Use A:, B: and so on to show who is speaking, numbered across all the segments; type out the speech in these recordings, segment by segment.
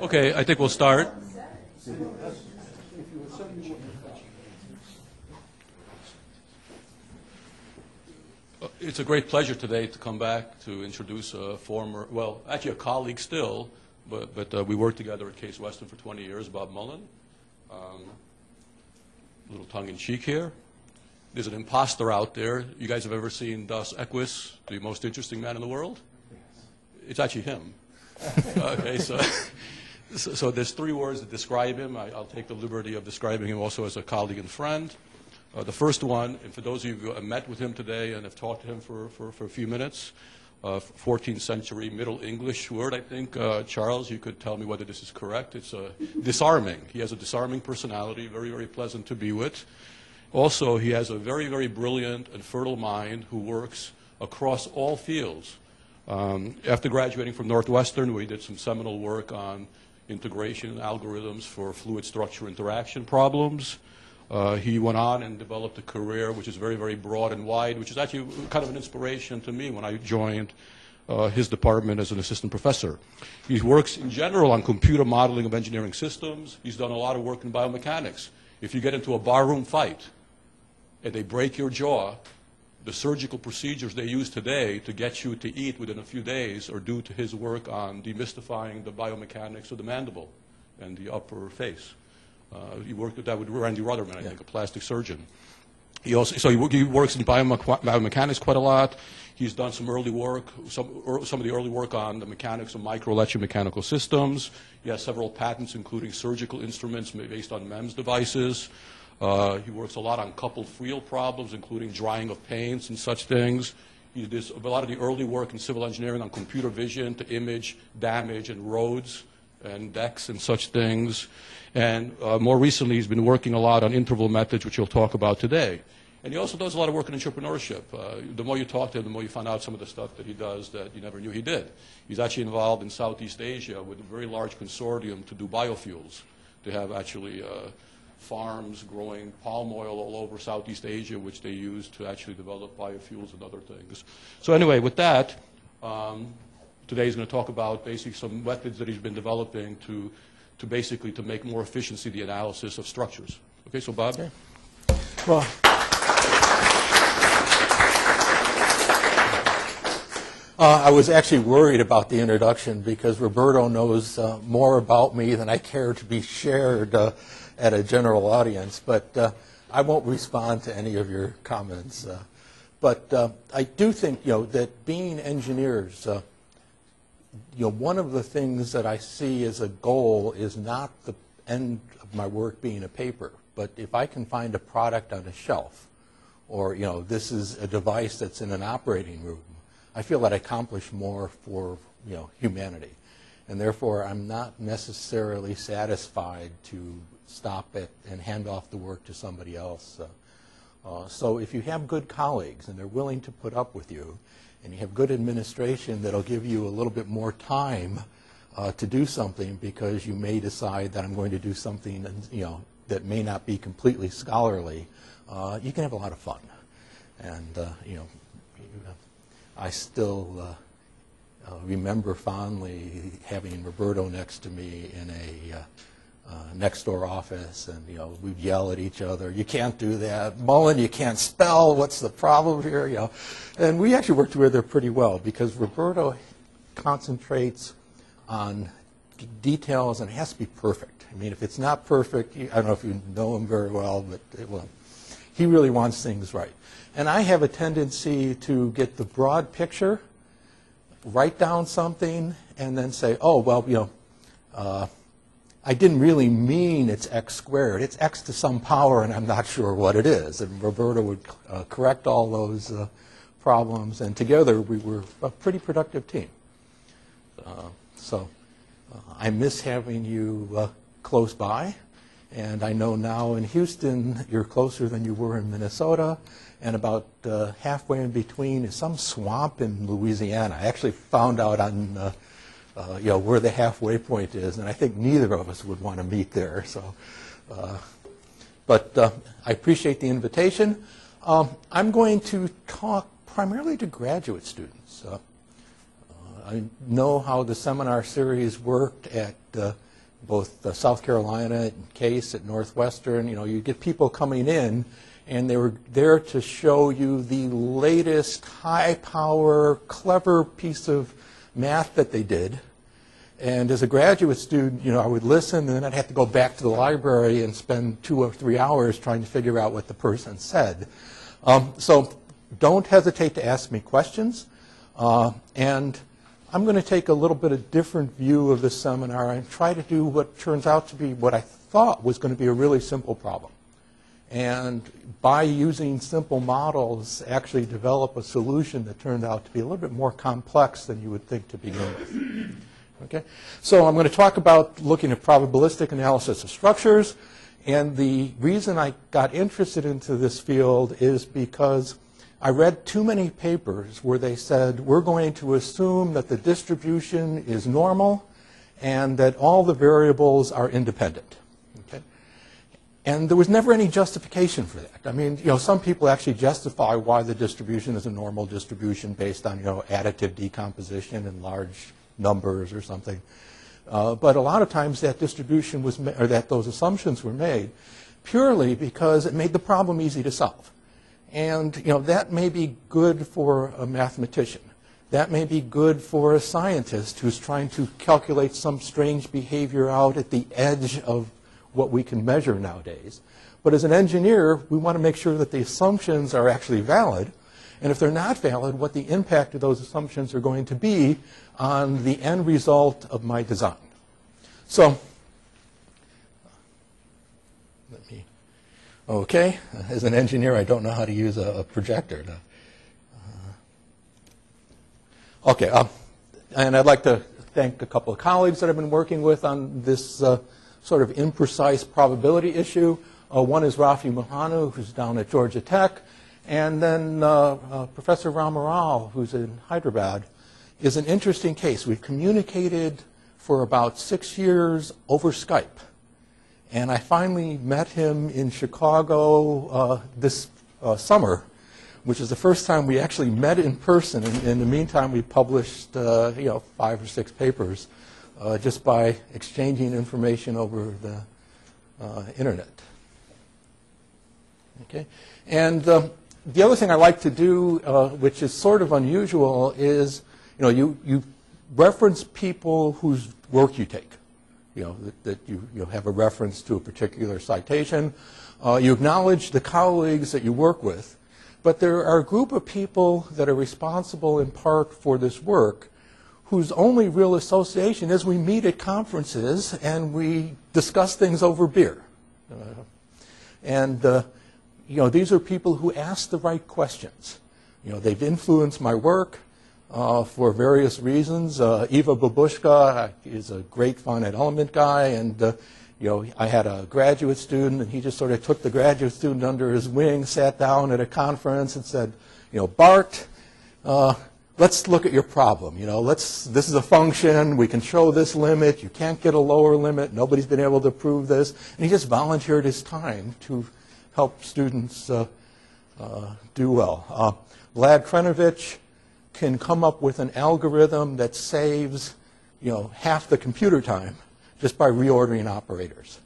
A: Okay, I think we'll start. Uh, It's a great pleasure today to come back to introduce a former, well, actually a colleague still, but, but uh, we worked together at Case Western for 20 years, Bob Mullen. Um, a little tongue-in-cheek here. There's an imposter out there. You guys have ever seen Dos Equis, the most interesting man in the world? It's actually him. okay, so, so, so there's three words that describe him. I, I'll take the liberty of describing him also as a colleague and friend. Uh, the first one, and for those of you who have met with him today and have talked to him for, for, for a few minutes, uh, 14th century Middle English word, I think. Uh, Charles, you could tell me whether this is correct. It's uh, disarming. He has a disarming personality, very, very pleasant to be with. Also, he has a very, very brilliant and fertile mind who works across all fields. Um, after graduating from Northwestern, we did some seminal work on integration algorithms for fluid structure interaction problems. Uh, he went on and developed a career which is very, very broad and wide, which is actually kind of an inspiration to me when I joined uh, his department as an assistant professor. He works in general on computer modeling of engineering systems. He's done a lot of work in biomechanics. If you get into a barroom fight and they break your jaw, the surgical procedures they use today to get you to eat within a few days are due to his work on demystifying the biomechanics of the mandible and the upper face. Uh, he worked with that with Randy Rutherman, I think, a plastic surgeon. He also, so he, he works in biome- biomechanics quite a lot. He's done some early work, some, er, some of the early work on the mechanics of micro electromechanical systems. He has several patents, including surgical instruments based on MEMS devices. Uh, he works a lot on coupled field problems, including drying of paints and such things. He does a lot of the early work in civil engineering on computer vision to image damage and roads and decks and such things. And uh, more recently, he's been working a lot on interval methods, which he'll talk about today. And he also does a lot of work in entrepreneurship. Uh, the more you talk to him, the more you find out some of the stuff that he does that you never knew he did. He's actually involved in Southeast Asia with a very large consortium to do biofuels, to have actually uh, farms growing palm oil all over Southeast Asia, which they use to actually develop biofuels and other things. So anyway, with that, um, today he's going to talk about basically some methods that he's been developing to, to basically to make more efficiency the analysis of structures. Okay, so Bob?
B: Well, uh, I was actually worried about the introduction because Roberto knows uh, more about me than I care to be shared uh, at a general audience, but uh, I won't respond to any of your comments. Uh, but uh, I do think, you know, that being engineers, uh, you know, one of the things that I see as a goal is not the end of my work being a paper, but if I can find a product on a shelf, or you know, this is a device that's in an operating room, I feel that I accomplish more for you know humanity, and therefore I'm not necessarily satisfied to stop it and hand off the work to somebody else. Uh, so if you have good colleagues and they're willing to put up with you, and you have good administration that'll give you a little bit more time uh, to do something because you may decide that I'm going to do something you know that may not be completely scholarly, uh, you can have a lot of fun. And uh, you know, I still uh, uh, remember fondly having Roberto next to me in a uh, uh, next door office, and you know we'd yell at each other. You can't do that, Mullen. You can't spell. What's the problem here? You know, and we actually worked together pretty well because Roberto concentrates on details and it has to be perfect. I mean, if it's not perfect, I don't know if you know him very well, but it, well, he really wants things right. And I have a tendency to get the broad picture, write down something, and then say, oh, well, you know, uh, I didn't really mean it's x squared. It's x to some power, and I'm not sure what it is. And Roberto would uh, correct all those uh, problems, and together we were a pretty productive team. Uh, so uh, I miss having you uh, close by, and I know now in Houston you're closer than you were in Minnesota, and about uh, halfway in between is some swamp in Louisiana. I actually found out on uh, you know, where the halfway point is, and I think neither of us would want to meet there. So, uh, but uh, I appreciate the invitation. Um, I'm going to talk primarily to graduate students. Uh, uh, I know how the seminar series worked at uh, both South Carolina and Case at Northwestern. You know, you get people coming in, and they were there to show you the latest high-power, clever piece of math that they did. And as a graduate student, you know, I would listen, and then I'd have to go back to the library and spend two or three hours trying to figure out what the person said. Um, so don't hesitate to ask me questions. Uh, and I'm going to take a little bit of different view of this seminar and try to do what turns out to be what I thought was going to be a really simple problem. And by using simple models, actually develop a solution that turned out to be a little bit more complex than you would think to begin with. Okay? So I'm going to talk about looking at probabilistic analysis of structures. And the reason I got interested into this field is because I read too many papers where they said, we're going to assume that the distribution is normal and that all the variables are independent. And there was never any justification for that. I mean, you know, some people actually justify why the distribution is a normal distribution based on, you know, additive decomposition and large numbers or something. Uh, but a lot of times that distribution was, or that those assumptions were made purely because it made the problem easy to solve. And, you know, that may be good for a mathematician. That may be good for a scientist who's trying to calculate some strange behavior out at the edge of what we can measure nowadays. But as an engineer, we want to make sure that the assumptions are actually valid. And if they're not valid, what the impact of those assumptions are going to be on the end result of my design. So, let me, okay, as an engineer, I don't know how to use a, a projector. To, uh, okay, um, and I'd like to thank a couple of colleagues that I've been working with on this uh, sort of imprecise probability issue. Uh, one is Rafi Muhanna, who's down at Georgia Tech, and then uh, uh, Professor Ramarao, who's in Hyderabad is an interesting case. We've communicated for about six years over Skype. And I finally met him in Chicago uh, this uh, summer, which is the first time we actually met in person. In, in the meantime, we published uh, you know, five or six papers uh, just by exchanging information over the uh, internet. Okay? And um, the other thing I like to do, uh, which is sort of unusual, is you know, you, you reference people whose work you take. You know, that, that you, you have a reference to a particular citation. Uh, you acknowledge the colleagues that you work with. But there are a group of people that are responsible in part for this work whose only real association is we meet at conferences and we discuss things over beer. Uh, and, uh, you know, these are people who ask the right questions. You know, they've influenced my work uh, for various reasons. Uh, Ivo Babuška is a great finite element guy, and uh, you know, I had a graduate student, and he just sort of took the graduate student under his wing, sat down at a conference, and said, you know, Bart, uh, let's look at your problem. You know, let's. This is a function. We can show this limit. You can't get a lower limit. Nobody's been able to prove this, and he just volunteered his time to help students uh, uh, do well. Vlad Kreinovich can come up with an algorithm that saves, you know, half the computer time just by reordering operators.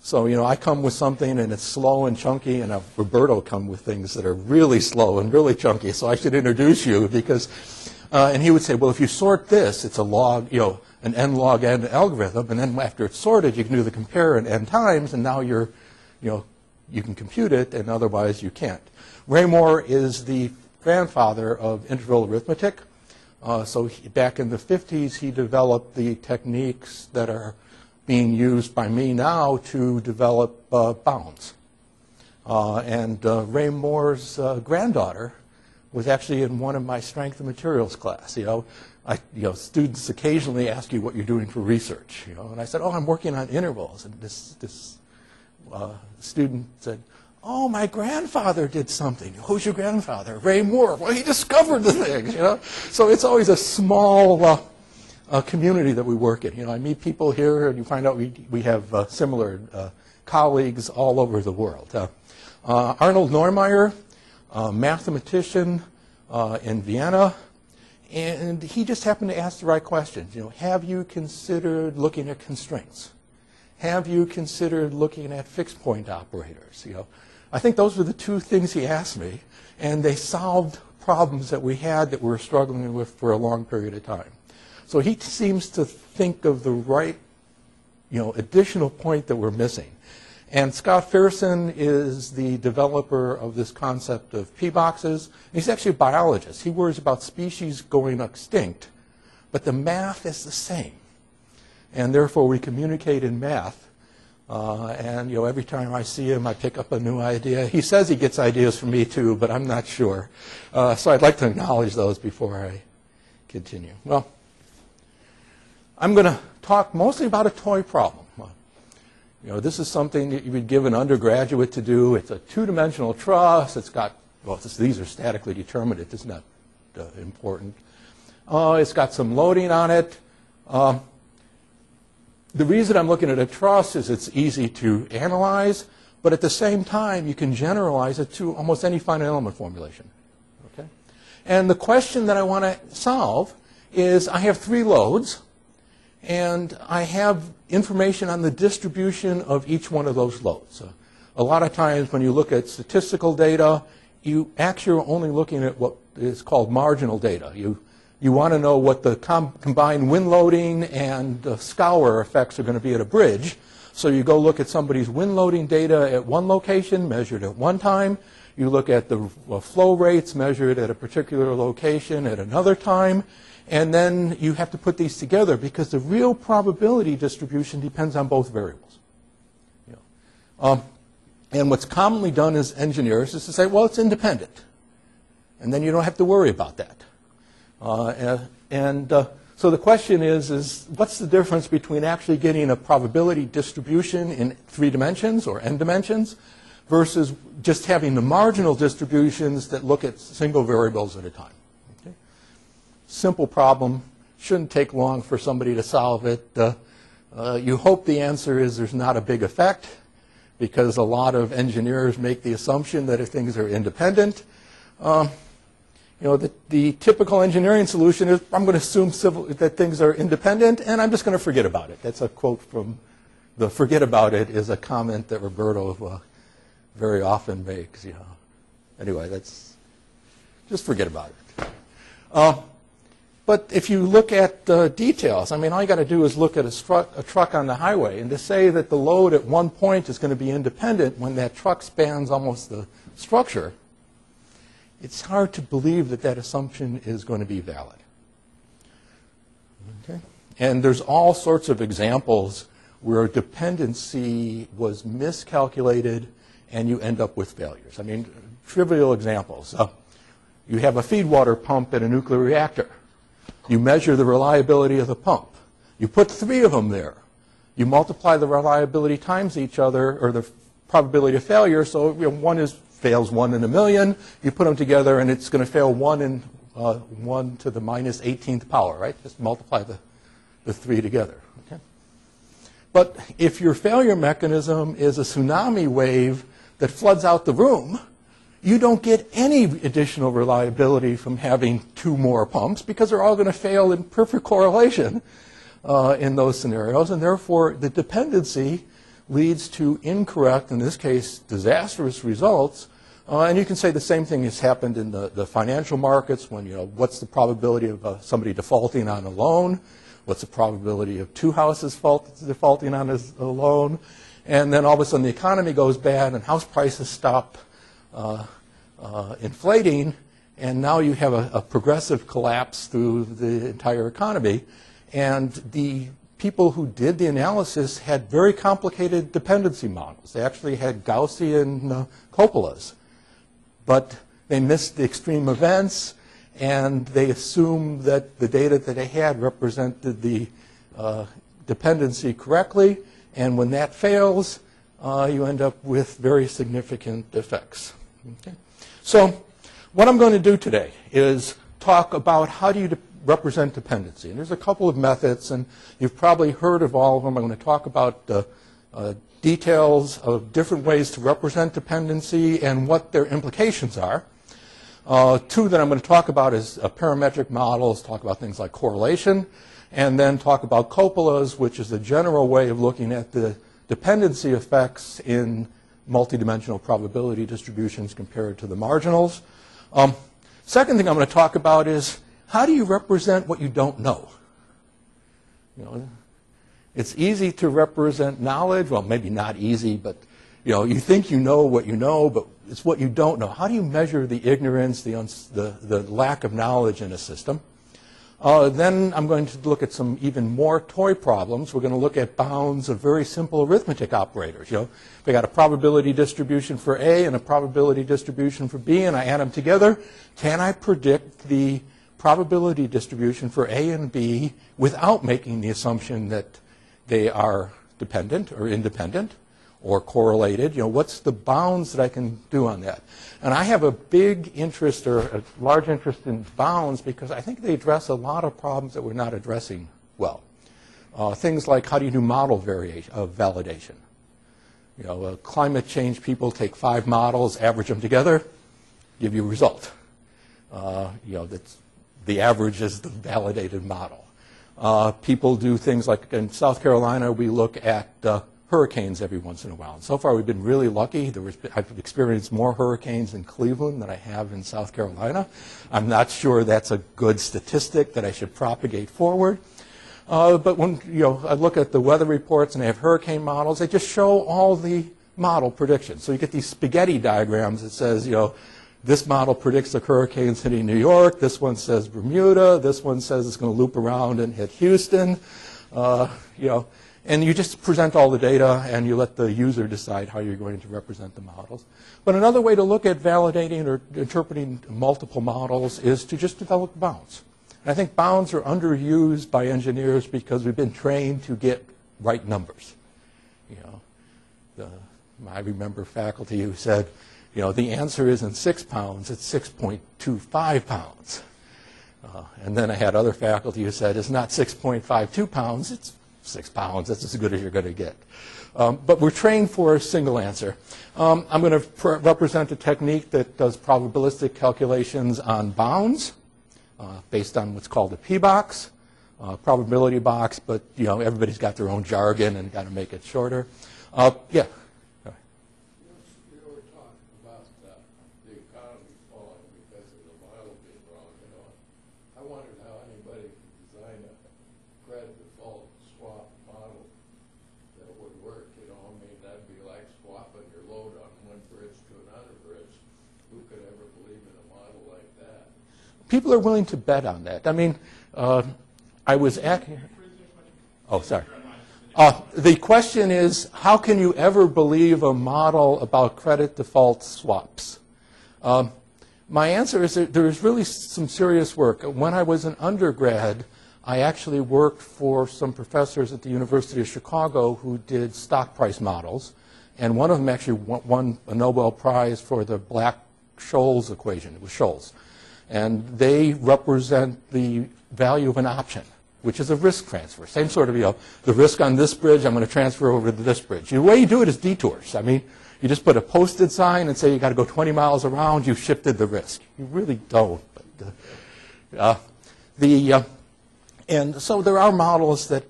B: So, you know, I come with something and it's slow and chunky, and Roberto come with things that are really slow and really chunky. So I should introduce you because, uh, and he would say, well, if you sort this, it's a log, you know, an n log n algorithm, and then after it's sorted, you can do the compare in n times, and now you're, you know, you can compute it, and otherwise you can't. Ray Moore is the grandfather of interval arithmetic. Uh, so he, back in the 50s, he developed the techniques that are being used by me now to develop uh, bounds. Uh, and uh, Ray Moore's uh, granddaughter was actually in one of my strength of materials class. You know, I, you know, students occasionally ask you what you're doing for research. You know, and I said, "Oh, I'm working on intervals." And this this uh, student said, Oh, my grandfather did something. Who's your grandfather? Ray Moore. Well, he discovered the things, you know. So it's always a small uh, uh, community that we work in. You know, I meet people here, and you find out we we have uh, similar uh, colleagues all over the world. Uh, uh, Arnold Neumaier, mathematician, uh, in Vienna, and he just happened to ask the right questions. You know, have you considered looking at constraints? Have you considered looking at fixed point operators? You know, I think those were the two things he asked me, and they solved problems that we had that we were struggling with for a long period of time. So he seems to think of the right, you know, additional point that we're missing. And Scott Ferson is the developer of this concept of P boxes. He's actually a biologist. He worries about species going extinct, but the math is the same. And therefore, we communicate in math. Uh, and you know, every time I see him, I pick up a new idea. He says he gets ideas from me too, but I'm not sure. Uh, so I'd like to acknowledge those before I continue. Well, I'm going to talk mostly about a toy problem. You know, this is something that you would give an undergraduate to do. It's a two-dimensional truss. It's got, well, these are statically determined. It's not uh, important. Uh, it's got some loading on it. Um, the reason I'm looking at a truss is it's easy to analyze, but at the same time, you can generalize it to almost any finite element formulation. Okay? And the question that I want to solve is I have three loads, and I have information on the distribution of each one of those loads. Uh, a lot of times when you look at statistical data, you actually are only looking at what is called marginal data. You, you want to know what the com combined wind loading and uh, scour effects are going to be at a bridge. So you go look at somebody's wind loading data at one location, measured at one time. You look at the uh, flow rates measured at a particular location at another time. And then you have to put these together because the real probability distribution depends on both variables. You know. um, and what's commonly done as engineers is to say, well, it's independent. And then you don't have to worry about that. Uh, and uh, so the question is, is what's the difference between actually getting a probability distribution in three dimensions or n dimensions versus just having the marginal distributions that look at single variables at a time? Simple problem. Shouldn't take long for somebody to solve it. Uh, uh, you hope the answer is there's not a big effect because a lot of engineers make the assumption that if things are independent, um, you know, the, the, typical engineering solution is I'm going to assume civil, that things are independent and I'm just going to forget about it. That's a quote from the forget about it is a comment that Roberto uh, very often makes. You know. Anyway, that's just forget about it. Uh, but if you look at the details, I mean, all you got to do is look at a, a, truck on the highway, and to say that the load at one point is going to be independent when that truck spans almost the structure, it's hard to believe that that assumption is going to be valid. Okay? And there's all sorts of examples where dependency was miscalculated and you end up with failures. I mean, trivial examples. Uh, you have a feed water pump in a nuclear reactor. You measure the reliability of the pump. You put three of them there. You multiply the reliability times each other, or the probability of failure. So you know, one is fails one in a million. You put them together, and it's going to fail one in uh, one to the minus 18th power. Right? Just multiply the the three together. Okay. But if your failure mechanism is a tsunami wave that floods out the room, you don't get any additional reliability from having two more pumps because they're all going to fail in perfect correlation uh, in those scenarios. And therefore, the dependency leads to incorrect, in this case, disastrous results. Uh, and you can say the same thing has happened in the, the financial markets when, you know, what's the probability of uh, somebody defaulting on a loan? What's the probability of two houses fault, defaulting on a, loan? And then all of a sudden the economy goes bad and house prices stop uh, uh, inflating, and now you have a, a, progressive collapse through the entire economy. And the people who did the analysis had very complicated dependency models. They actually had Gaussian uh, copulas, but they missed the extreme events, and they assumed that the data that they had represented the uh, dependency correctly, and when that fails, uh, you end up with very significant effects. Okay? So what I'm going to do today is talk about how do you de represent dependency. And there's a couple of methods, and you've probably heard of all of them. I'm going to talk about uh, uh, details of different ways to represent dependency and what their implications are. Uh, two that I'm going to talk about is uh, parametric models, talk about things like correlation, and then talk about copulas, which is a general way of looking at the dependency effects in multidimensional probability distributions compared to the marginals. Um, second thing I'm going to talk about is how do you represent what you don't know? You know, it's easy to represent knowledge. Well, maybe not easy, but you know, you think you know what you know, but it's what you don't know. How do you measure the ignorance, the, the, the lack of knowledge in a system? Uh, then I'm going to look at some even more toy problems. We're going to look at bounds of very simple arithmetic operators. You know, if I got a probability distribution for A and a probability distribution for B, and I add them together, can I predict the probability distribution for A and B without making the assumption that they are dependent or independent or correlated. You know, what's the bounds that I can do on that? And I have a big interest or a large interest in bounds because I think they address a lot of problems that we're not addressing well. Uh, things like how do you do model variation of validation? You know, uh, climate change people take five models, average them together, give you a result. Uh, you know, that's, the average is the validated model. Uh, people do things like in South Carolina, we look at uh, hurricanes every once in a while. And so far, we've been really lucky. Was, I've experienced more hurricanes in Cleveland than I have in South Carolina. I'm not sure that's a good statistic that I should propagate forward. Uh, but when you know, I look at the weather reports and I have hurricane models, they just show all the model predictions. So you get these spaghetti diagrams that says, you know, this model predicts the hurricanes hitting New York. This one says Bermuda. This one says it's going to loop around and hit Houston. Uh, you know, and you just present all the data and you let the user decide how you're going to represent the models. But another way to look at validating or interpreting multiple models is to just develop bounds. And I think bounds are underused by engineers because we've been trained to get right numbers. You know, the, I remember faculty who said, you know, the answer isn't six pounds, it's 6.25 pounds. Uh, and then I had other faculty who said, it's not 6.52 pounds, it's six pounds. That's as good as you're going to get. Um, but we're trained for a single answer. Um, I'm going to represent a technique that does probabilistic calculations on bounds uh, based on what's called a P-box, uh, probability box, but you know everybody's got their own jargon and got to make it shorter. Uh, yeah.
C: You were talking about uh, the economy falling because of the model being wrong, you know. I wondered how anybody could design a credit default swap model that would work, you know. I mean, that'd be like swapping your load on one bridge to another bridge. Who could ever believe in a model like that?
B: People are willing to bet on that. I mean, uh, I was at. Oh, sorry. Uh, the question is, how can you ever believe a model about credit default swaps? Um, my answer is that there is really some serious work. When I was an undergrad, I actually worked for some professors at the University of Chicago who did stock price models, and one of them actually won- won a Nobel Prize for the Black-Scholes equation. It was Scholes, and they represent the value of an option, which is a risk transfer. Same sort of, you know, the risk on this bridge, I'm going to transfer over to this bridge. The way you do it is detours. I mean, you just put a posted sign and say you got to go 20 miles around. You've shifted the risk. You really don't. But, uh, uh, the uh, and so there are models that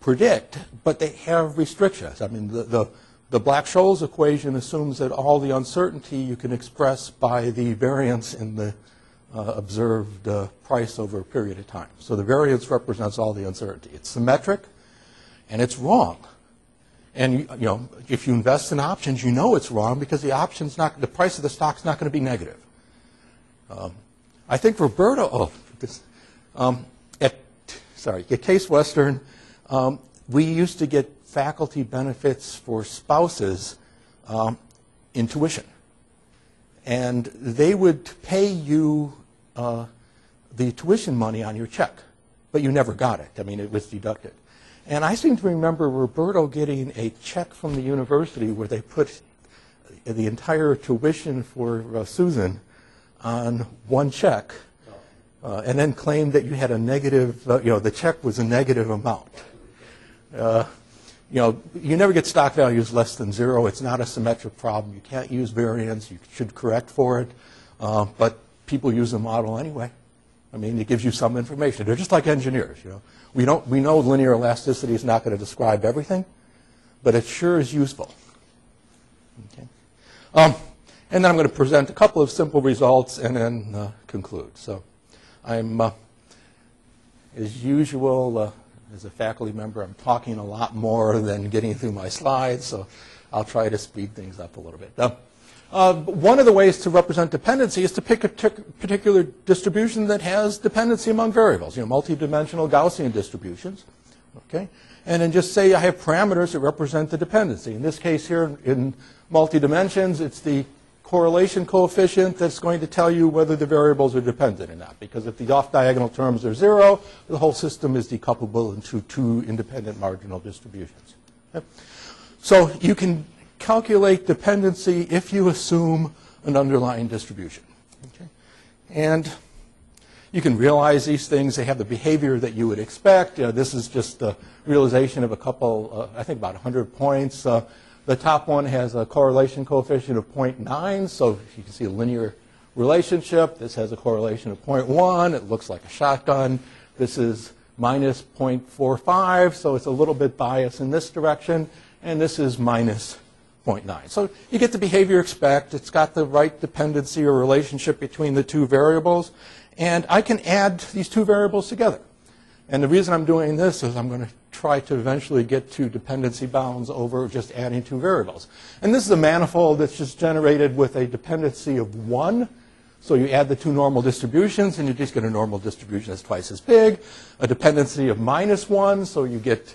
B: predict, but they have restrictions. I mean, the, the, the Black-Scholes equation assumes that all the uncertainty you can express by the variance in the uh, observed uh, price over a period of time. So the variance represents all the uncertainty. It's symmetric, and it's wrong. And you, know, if you invest in options, you know it's wrong because the option's not, the price of the stock's not going to be negative. Um, I think Roberto, oh, this, um, at, sorry, at Case Western, um, we used to get faculty benefits for spouses um, in tuition. And they would pay you uh, the tuition money on your check, but you never got it. I mean, it was deducted. And I seem to remember Roberto getting a check from the university where they put the entire tuition for uh, Susan on one check, uh, and then claimed that you had a negative, uh, you know, the check was a negative amount. Uh, you know, you never get stock values less than zero. It's not a symmetric problem. You can't use variance. You should correct for it. Uh, but people use the model anyway. I mean, it gives you some information. They're just like engineers, you know. We, don't, we know linear elasticity is not going to describe everything, but it sure is useful. Okay. Um, and then I'm going to present a couple of simple results and then uh, conclude. So I'm, uh, as usual, uh, as a faculty member, I'm talking a lot more than getting through my slides, so I'll try to speed things up a little bit. Uh, one of the ways to represent dependency is to pick a particular distribution that has dependency among variables, you know, multidimensional Gaussian distributions. Okay? And then just say I have parameters that represent the dependency. In this case here, in multi-dimensions, it's the correlation coefficient that's going to tell you whether the variables are dependent or not. Because if the off-diagonal terms are zero, the whole system is decouplable into two independent marginal distributions. Okay? So you can calculate dependency if you assume an underlying distribution. Okay? And you can realize these things. They have the behavior that you would expect. Uh, this is just a realization of a couple, uh, I think about 100 points. Uh, the top one has a correlation coefficient of 0.9, so you can see a linear relationship. This has a correlation of 0.1. It looks like a shotgun. This is minus 0.45, so it's a little bit biased in this direction. And this is minus 0.9. So you get the behavior expect. It's got the right dependency or relationship between the two variables. And I can add these two variables together. And the reason I'm doing this is I'm going to try to eventually get to dependency bounds over just adding two variables. And this is a manifold that's just generated with a dependency of 1. So you add the two normal distributions, and you just get a normal distribution that's twice as big. A dependency of minus 1, so you get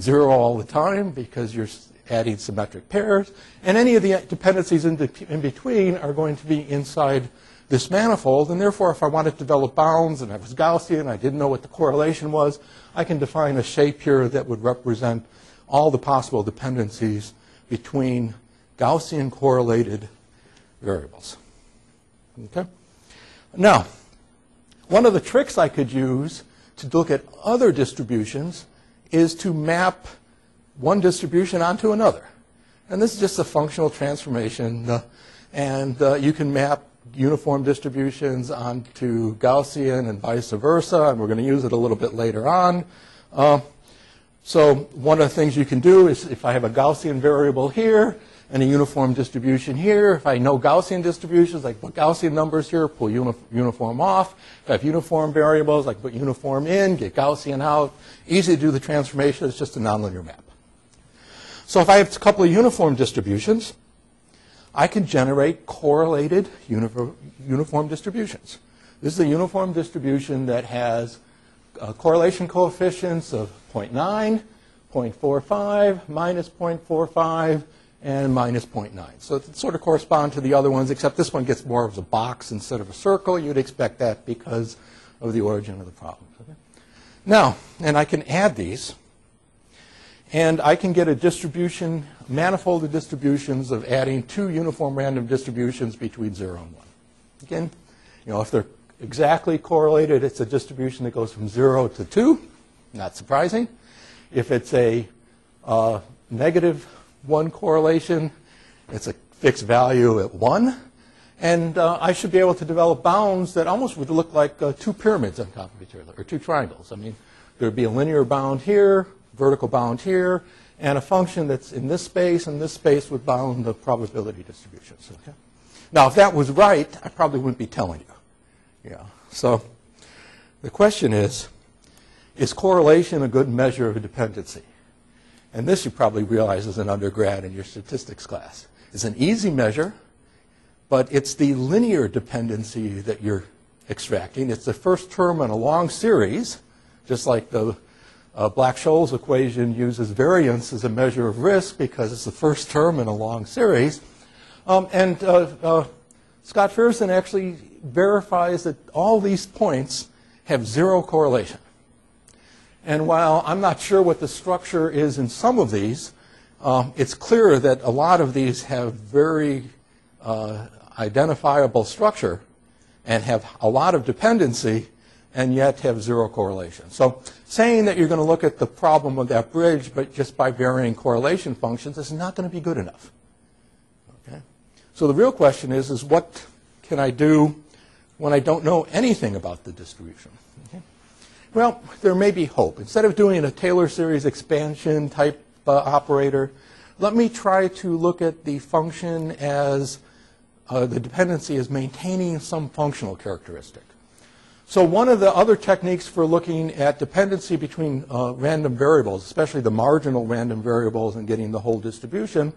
B: 0 all the time because you're adding symmetric pairs. And any of the dependencies in, in between are going to be inside this manifold, and therefore if I wanted to develop bounds and I was Gaussian, I didn't know what the correlation was, I can define a shape here that would represent all the possible dependencies between Gaussian correlated variables. Okay? Now, one of the tricks I could use to look at other distributions is to map one distribution onto another. And this is just a functional transformation, uh, and uh, you can map uniform distributions onto Gaussian and vice versa, and we're going to use it a little bit later on. Uh, so one of the things you can do is if I have a Gaussian variable here and a uniform distribution here, if I know Gaussian distributions, I put Gaussian numbers here, pull uni uniform off. If I have uniform variables, I put uniform in, get Gaussian out. Easy to do the transformation, it's just a nonlinear map. So if I have a couple of uniform distributions, I can generate correlated uniform distributions. This is a uniform distribution that has uh, correlation coefficients of 0.9, 0.45, minus 0.45, and minus 0.9. So it sort of correspond to the other ones, except this one gets more of a box instead of a circle. You'd expect that because of the origin of the problem. Okay? Now, and I can add these and I can get a distribution, manifold of distributions of adding two uniform random distributions between 0 and 1. Again, you know, if they're exactly correlated, it's a distribution that goes from 0 to 2. Not surprising. If it's a uh, negative 1 correlation, it's a fixed value at 1. And uh, I should be able to develop bounds that almost would look like uh, two pyramids on top of each other, or two triangles. I mean, there would be a linear bound here, vertical bound here, and a function that's in this space and this space would bound the probability distributions. Okay? Now, if that was right, I probably wouldn't be telling you. Yeah. So the question is, is correlation a good measure of dependency? And this you probably realize as an undergrad in your statistics class. It's an easy measure, but it's the linear dependency that you're extracting. It's the first term in a long series, just like the uh, Black-Scholes equation uses variance as a measure of risk because it's the first term in a long series. Um, and uh, uh, Scott Ferson actually verifies that all these points have zero correlation. And while I'm not sure what the structure is in some of these, um, it's clear that a lot of these have very uh, identifiable structure and have a lot of dependency and yet have zero correlation. So saying that you're going to look at the problem of that bridge, but just by varying correlation functions, is not going to be good enough. Okay? So the real question is, is what can I do when I don't know anything about the distribution? Okay. Well, there may be hope. Instead of doing a Taylor series expansion type uh, operator, let me try to look at the function as uh, the dependency as maintaining some functional characteristic. So one of the other techniques for looking at dependency between uh, random variables, especially the marginal random variables and getting the whole distribution,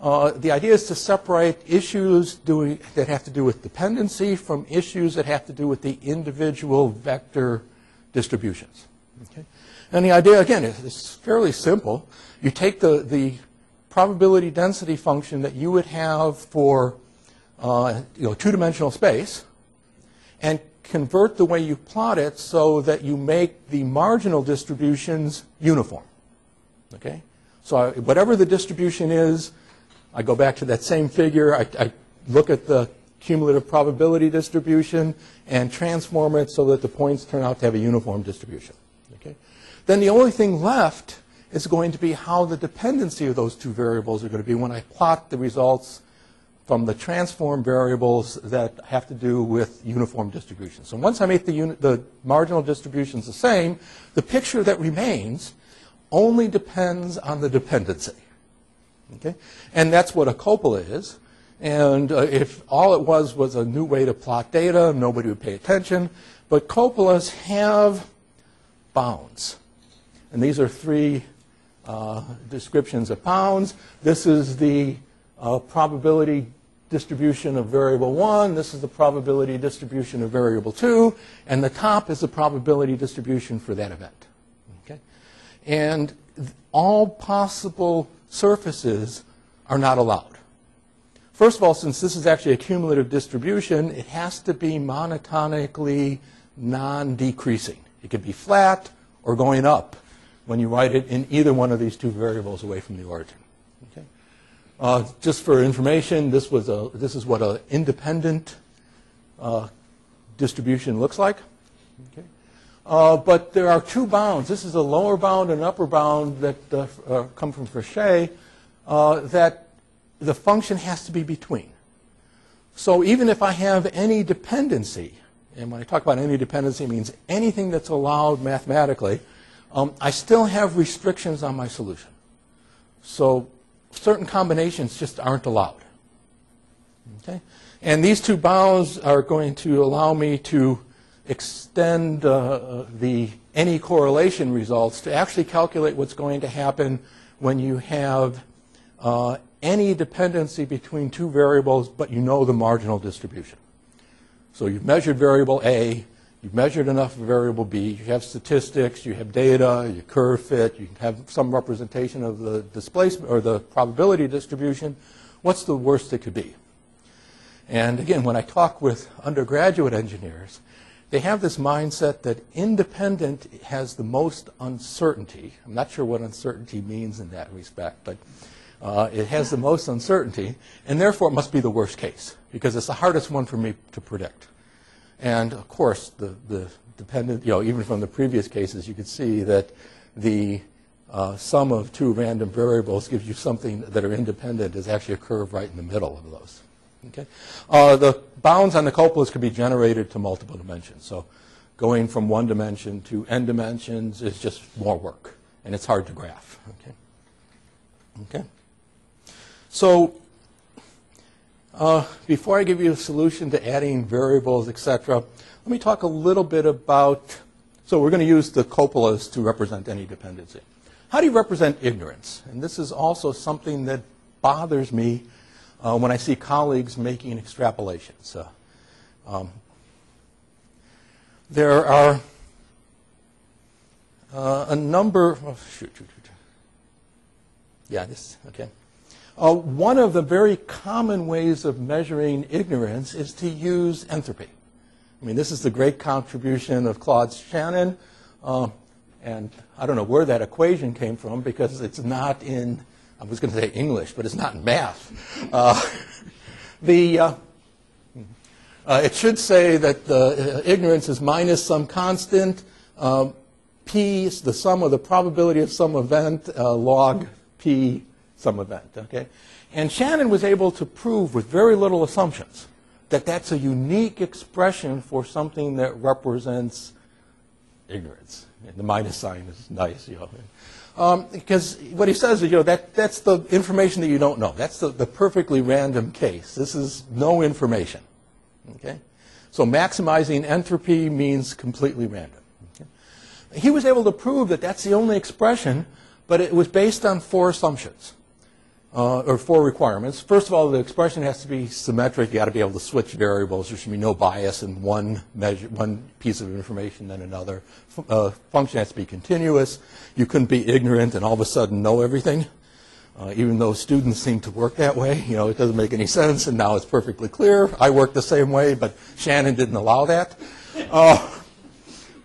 B: uh, the idea is to separate issues doing, that have to do with dependency from issues that have to do with the individual vector distributions. Okay? And the idea, again, is, is fairly simple. You take the, the probability density function that you would have for uh, you know, two-dimensional space and convert the way you plot it so that you make the marginal distributions uniform. Okay? So I, whatever the distribution is, I go back to that same figure. I, I look at the cumulative probability distribution and transform it so that the points turn out to have a uniform distribution. Okay? Then the only thing left is going to be how the dependency of those two variables are going to be when I plot the results from the transform variables that have to do with uniform distributions. So once I make the, the marginal distributions the same, the picture that remains only depends on the dependency. Okay? And that's what a copula is. And uh, if all it was was a new way to plot data, nobody would pay attention. But copulas have bounds. And these are three uh, descriptions of bounds. This is the uh, probability distribution of variable 1. This is the probability distribution of variable 2. And the top is the probability distribution for that event. Okay? And all possible surfaces are not allowed. First of all, since this is actually a cumulative distribution, it has to be monotonically non-decreasing. It could be flat or going up when you write it in either one of these two variables away from the origin. Okay? Uh, just for information, this, was a, this is what an independent uh, distribution looks like. Okay? Uh, but there are two bounds. This is a lower bound and upper bound that uh, uh, come from Frechet uh, that the function has to be between. So even if I have any dependency, and when I talk about any dependency, it means anything that's allowed mathematically, um, I still have restrictions on my solution. So certain combinations just aren't allowed. Okay? And these two bounds are going to allow me to extend uh, the any correlation results to actually calculate what's going to happen when you have uh, any dependency between two variables, but you know the marginal distribution. So you've measured variable A, you've measured enough variable B, you have statistics, you have data, you curve fit, you have some representation of the displacement or the probability distribution. What's the worst it could be? And again, when I talk with undergraduate engineers, they have this mindset that independent has the most uncertainty. I'm not sure what uncertainty means in that respect, but uh, it has the most uncertainty, and therefore it must be the worst case because it's the hardest one for me to predict. And of course, the, the dependent, you know, even from the previous cases, you could see that the uh, sum of two random variables gives you something that are independent is actually a curve right in the middle of those. Okay? Uh, the bounds on the copulas can be generated to multiple dimensions. So going from one dimension to n dimensions is just more work, and it's hard to graph. Okay? Okay? So uh, before I give you a solution to adding variables, etc., let me talk a little bit about, so we're going to use the copulas to represent any dependency. How do you represent ignorance? And this is also something that bothers me uh, when I see colleagues making extrapolations. Uh, um, there are uh, a number, oh, shoot, shoot, shoot. Yeah, this, okay. Uh, one of the very common ways of measuring ignorance is to use entropy. I mean, this is the great contribution of Claude Shannon. Uh, and I don't know where that equation came from because it's not in, I was going to say English, but it's not in math. Uh, the, uh, uh, it should say that the uh, ignorance is minus some constant. P is the sum of the probability of some event log P some event. Okay? And Shannon was able to prove with very little assumptions that that's a unique expression for something that represents ignorance. And the minus sign is nice, you know. Um, because what he says is, you know, that, that's the information that you don't know. That's the, the perfectly random case. This is no information. Okay? So maximizing entropy means completely random. Okay? He was able to prove that that's the only expression, but it was based on four assumptions uh, or four requirements. First of all, the expression has to be symmetric. You got to be able to switch variables. There should be no bias in one measure, one piece of information than another. F- uh, function has to be continuous. You couldn't be ignorant and all of a sudden know everything. Uh, even though students seem to work that way, you know, it doesn't make any sense, and now it's perfectly clear. I work the same way, but Shannon didn't allow that. Uh,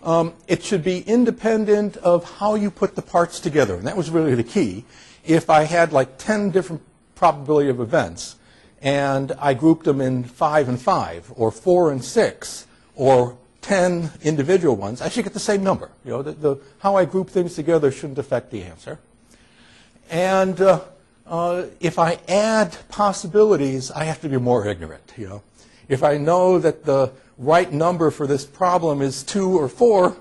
B: um, it should be independent of how you put the parts together, and that was really the key if I had like 10 different probability of events and I grouped them in five and five or four and six or 10 individual ones, I should get the same number. You know, the, the, how I group things together shouldn't affect the answer. And uh, uh, if I add possibilities, I have to be more ignorant. You know, if I know that the right number for this problem is two or four,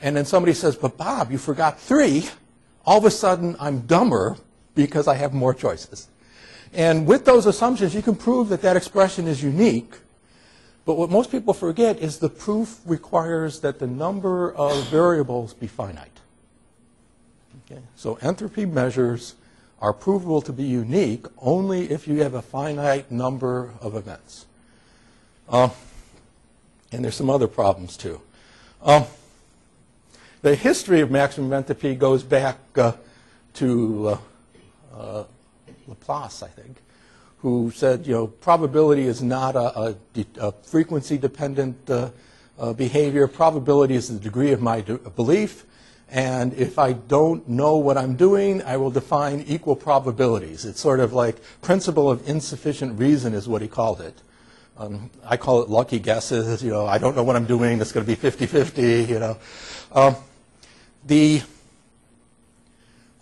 B: and then somebody says, "But Bob, you forgot three, all of a sudden I'm dumber because I have more choices. And with those assumptions, you can prove that that expression is unique. But what most people forget is the proof requires that the number of variables be finite. Okay? So entropy measures are provable to be unique only if you have a finite number of events. Uh, and there's some other problems too. Um, the history of maximum entropy goes back uh, to uh, uh, Laplace, I think, who said, you know, probability is not a, a, a frequency-dependent uh, uh, behavior. Probability is the degree of my belief. And if I don't know what I'm doing, I will define equal probabilities. It's sort of like principle of insufficient reason is what he called it. Um, I call it lucky guesses. You know, I don't know what I'm doing. It's going to be 50-50, you know. Um, the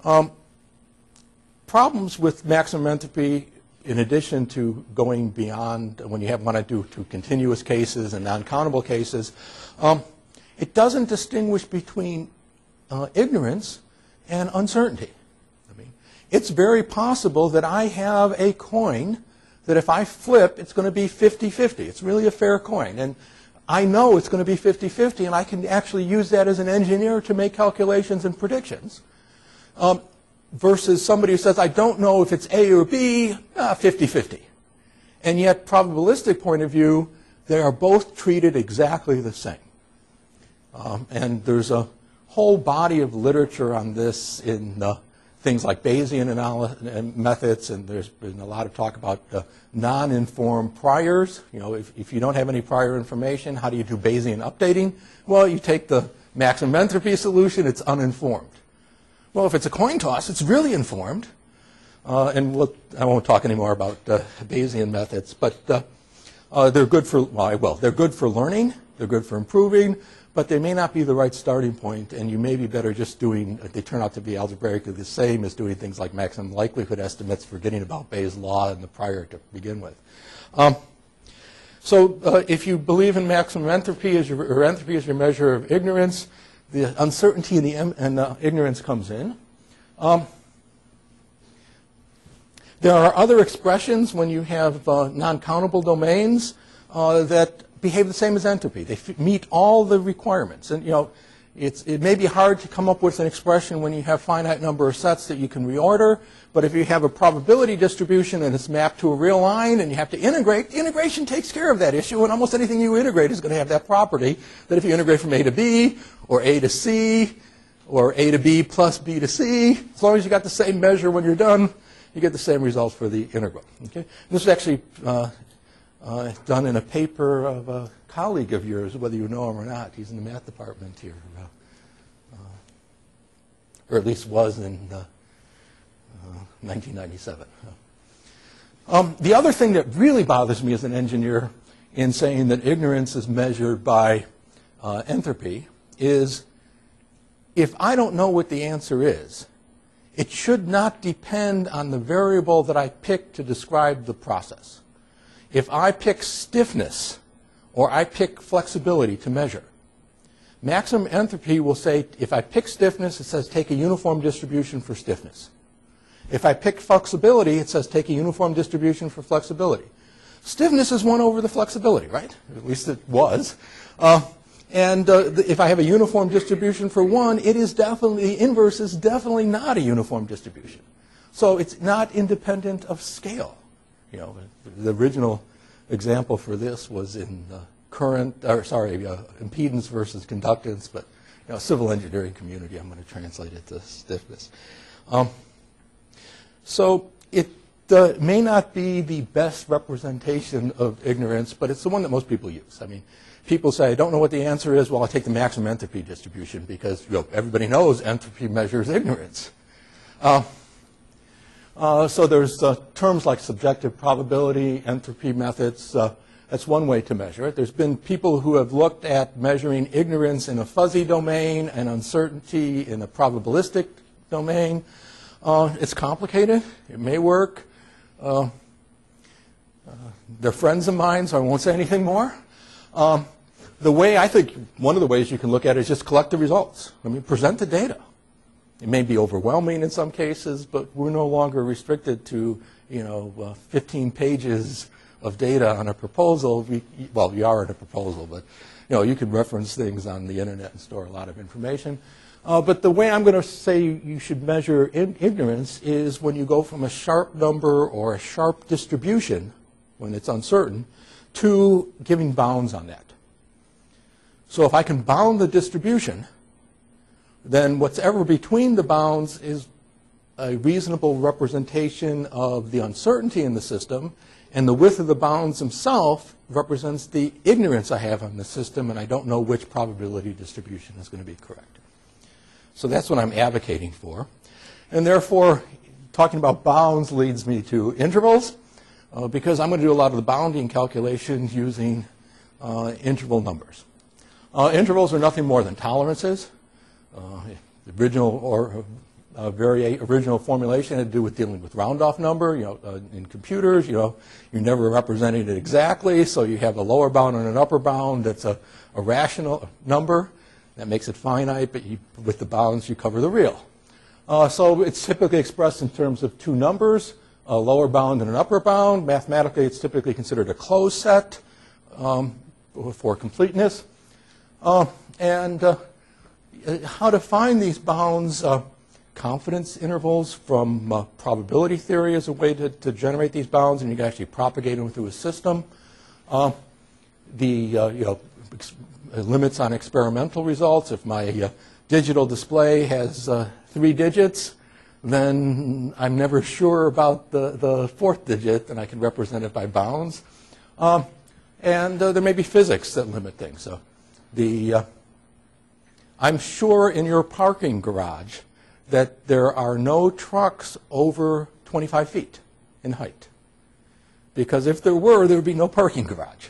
B: um, problems with maximum entropy, in addition to going beyond when you have want to do to continuous cases and non-countable cases, um, it doesn't distinguish between uh, ignorance and uncertainty. I mean, it's very possible that I have a coin that if I flip, it's going to be 50-50. It's really a fair coin. And I know it's going to be 50-50, and I can actually use that as an engineer to make calculations and predictions. Um, versus somebody who says, I don't know if it's A or B, 50-50. Ah, and yet, probabilistic point of view, they are both treated exactly the same. Um, and there's a whole body of literature on this in uh, things like Bayesian methods, and there's been a lot of talk about uh, non-informed priors. You know, if, if you don't have any prior information, how do you do Bayesian updating? Well, you take the maximum entropy solution, it's uninformed. Well, if it's a coin toss, it's really informed. Uh, and we'll, I won't talk anymore about uh, Bayesian methods, but uh, uh, they're good for, why well, they're good for learning, they're good for improving, but they may not be the right starting point, and you may be better just doing, they turn out to be algebraically the same as doing things like maximum likelihood estimates, forgetting about Bayes' law and the prior to begin with. Um, so uh, if you believe in maximum entropy as your, or entropy as your measure of ignorance, the uncertainty and, the, and the ignorance comes in. Um, there are other expressions when you have uh, non-countable domains uh, that behave the same as entropy. They meet all the requirements. And, you know, it may be hard to come up with an expression when you have finite number of sets that you can reorder, but if you have a probability distribution and it's mapped to a real line and you have to integrate, integration takes care of that issue, and almost anything you integrate is going to have that property that if you integrate from A to B, or A to C, or A to B plus B to C, as long as you got the same measure when you're done, you get the same results for the integral. Okay? This is actually uh, uh, done in a paper of a colleague of yours, whether you know him or not. He's in the math department here, uh, uh or at least was in 1997. Uh, um, the other thing that really bothers me as an engineer in saying that ignorance is measured by uh, entropy is if I don't know what the answer is, it should not depend on the variable that I pick to describe the process. If I pick stiffness or I pick flexibility to measure, maximum entropy will say, if I pick stiffness, it says take a uniform distribution for stiffness. If I pick flexibility, it says take a uniform distribution for flexibility. Stiffness is 1 over the flexibility, right? At least it was. Uh, and uh, if I have a uniform distribution for 1, it is definitely, the inverse is definitely not a uniform distribution. So it's not independent of scale. You know, the original example for this was in uh, current, or sorry, uh, impedance versus conductance, but you know, civil engineering community, I'm going to translate it to stiffness. Um, so it uh, may not be the best representation of ignorance, but it's the one that most people use. I mean, people say, I don't know what the answer is. Well, I'll take the maximum entropy distribution because you know, everybody knows entropy measures ignorance. Uh, uh, so there's uh, terms like subjective probability, entropy methods. Uh, that's one way to measure it. There's been people who have looked at measuring ignorance in a fuzzy domain and uncertainty in a probabilistic domain. Uh, it's complicated. It may work. Uh, they're friends of mine, so I won't say anything more. Um, the way I think one of the ways you can look at it is just collect the results. I mean, present the data. It may be overwhelming in some cases, but we're no longer restricted to, you know, uh, 15 pages of data on a proposal. We, well, you are in a proposal, but, you know, you can reference things on the internet and store a lot of information. Uh, but the way I'm going to say you should measure ignorance is when you go from a sharp number or a sharp distribution, when it's uncertain, to giving bounds on that. So if I can bound the distribution, then what's ever between the bounds is a reasonable representation of the uncertainty in the system, and the width of the bounds themselves represents the ignorance I have on the system, and I don't know which probability distribution is going to be correct. So that's what I'm advocating for. And therefore, talking about bounds leads me to intervals, uh, because I'm going to do a lot of the bounding calculations using uh, interval numbers. Uh, intervals are nothing more than tolerances. Uh, the original or uh, very original formulation had to do with dealing with round-off number. You know, uh, in computers, you know, you're never representing it exactly, so you have a lower bound and an upper bound that's a, a rational number. That makes it finite, but you, with the bounds, you cover the real. Uh, so it's typically expressed in terms of two numbers, a lower bound and an upper bound. Mathematically, it's typically considered a closed set um, for completeness. Uh, and how to find these bounds, uh, confidence intervals from uh, probability theory is a way to, to, generate these bounds, and you can actually propagate them through a system. Uh, the uh, you know, limits on experimental results. If my uh, digital display has uh, three digits, then I'm never sure about the, the fourth digit, and I can represent it by bounds. Um, and uh, there may be physics that limit things. So the, uh, I'm sure in your parking garage that there are no trucks over 25 feet in height. Because if there were, there would be no parking garage.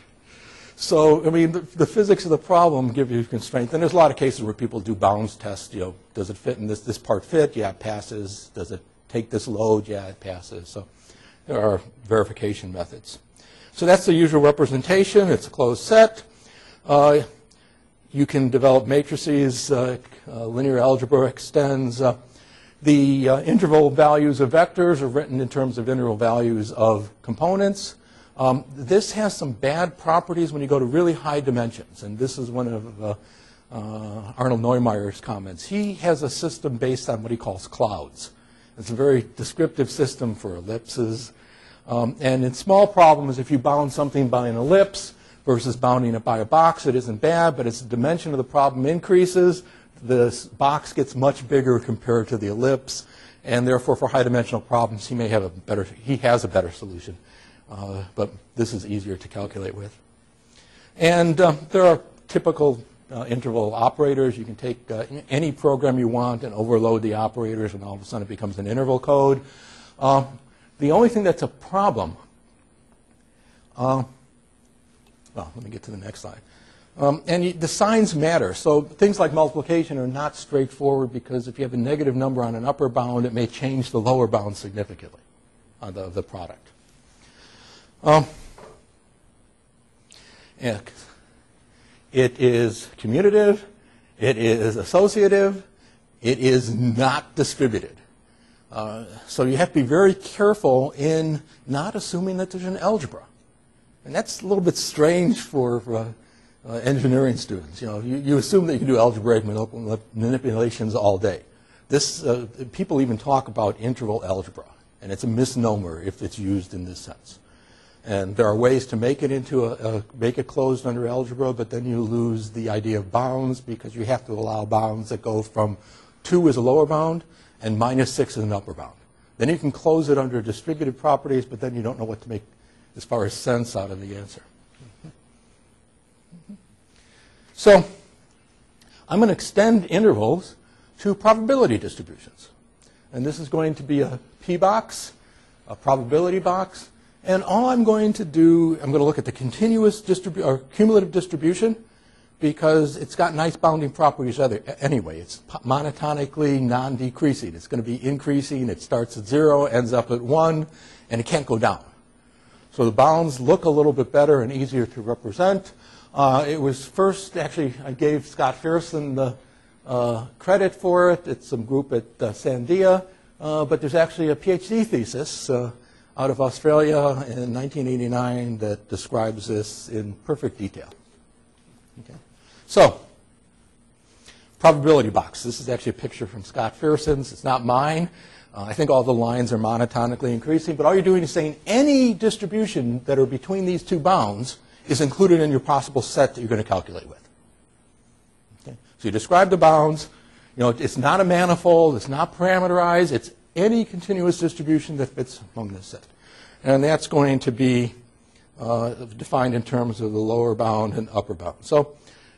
B: So, I mean, the, the, physics of the problem give you constraints. And there's a lot of cases where people do bounds tests. You know, does it fit in this, this part fit? Yeah, it passes. Does it take this load? Yeah, it passes. So there are verification methods. So that's the usual representation. It's a closed set. Uh, you can develop matrices. Uh, uh, linear algebra extends. Uh, the interval values of vectors are written in terms of interval values of components. Um, this has some bad properties when you go to really high dimensions, and this is one of uh, uh, Arnold Neumaier's comments. He has a system based on what he calls clouds. It's a very descriptive system for ellipses. Um, and in small problems, if you bound something by an ellipse versus bounding it by a box, it isn't bad, but as the dimension of the problem increases, the box gets much bigger compared to the ellipse, and therefore for high dimensional problems, he may have a better, he has a better solution. Uh, but this is easier to calculate with. And uh, there are typical uh, interval operators. You can take uh, any program you want and overload the operators, and all of a sudden it becomes an interval code. Uh, the only thing that's a problem, well, let me get to the next slide. Um, and you, the signs matter. So things like multiplication are not straightforward because if you have a negative number on an upper bound, it may change the lower bound significantly on the, the product. Um. It is commutative, it is associative, it is not distributed. Uh, so you have to be very careful in not assuming that there's an algebra. And that's a little bit strange for uh, uh, engineering students. You know, you, you assume that you can do algebraic manip- manipulations all day. This, uh, people even talk about interval algebra, and it's a misnomer if it's used in this sense. And there are ways to make it into a, a make it closed under algebra, but then you lose the idea of bounds because you have to allow bounds that go from two is a lower bound and minus six is an upper bound. Then you can close it under distributive properties, but then you don't know what to make as far as sense out of the answer. So I'm going to extend intervals to probability distributions. And this is going to be a p box, a probability box, and all I'm going to do, I'm going to look at the continuous distribu- or cumulative distribution because it's got nice bounding properties other, anyway. It's monotonically non-decreasing. It's going to be increasing. It starts at zero, ends up at one, and it can't go down. So the bounds look a little bit better and easier to represent. Uh, it was first, actually, I gave Scott Ferson the uh, credit for it. It's some group at uh, Sandia, uh, but there's actually a PhD thesis uh, out of Australia in 1989 that describes this in perfect detail. Okay. So, probability box. This is actually a picture from Scott Ferson's. It's not mine. Uh, I think all the lines are monotonically increasing, but all you're doing is saying any distribution that are between these two bounds is included in your possible set that you're going to calculate with. Okay? So you describe the bounds. You know, it's not a manifold. It's not parameterized. It's any continuous distribution that fits among this set. And that's going to be uh, defined in terms of the lower bound and upper bound. So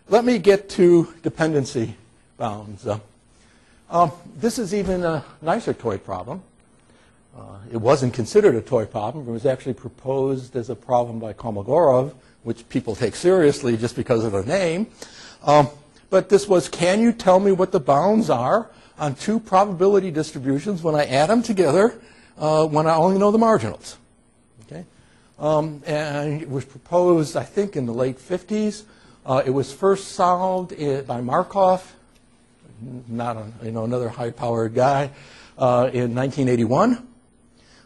B: let me get to dependency bounds. Uh, um, this is even a nicer toy problem. Uh, it wasn't considered a toy problem. It was actually proposed as a problem by Kolmogorov, which people take seriously just because of the name. Um, but this was, can you tell me what the bounds are on two probability distributions when I add them together uh, when I only know the marginals? Okay? Um, and it was proposed, I think, in the late 50s. Uh, it was first solved by Makarov, not a, you know, another high-powered guy, uh, in 1981.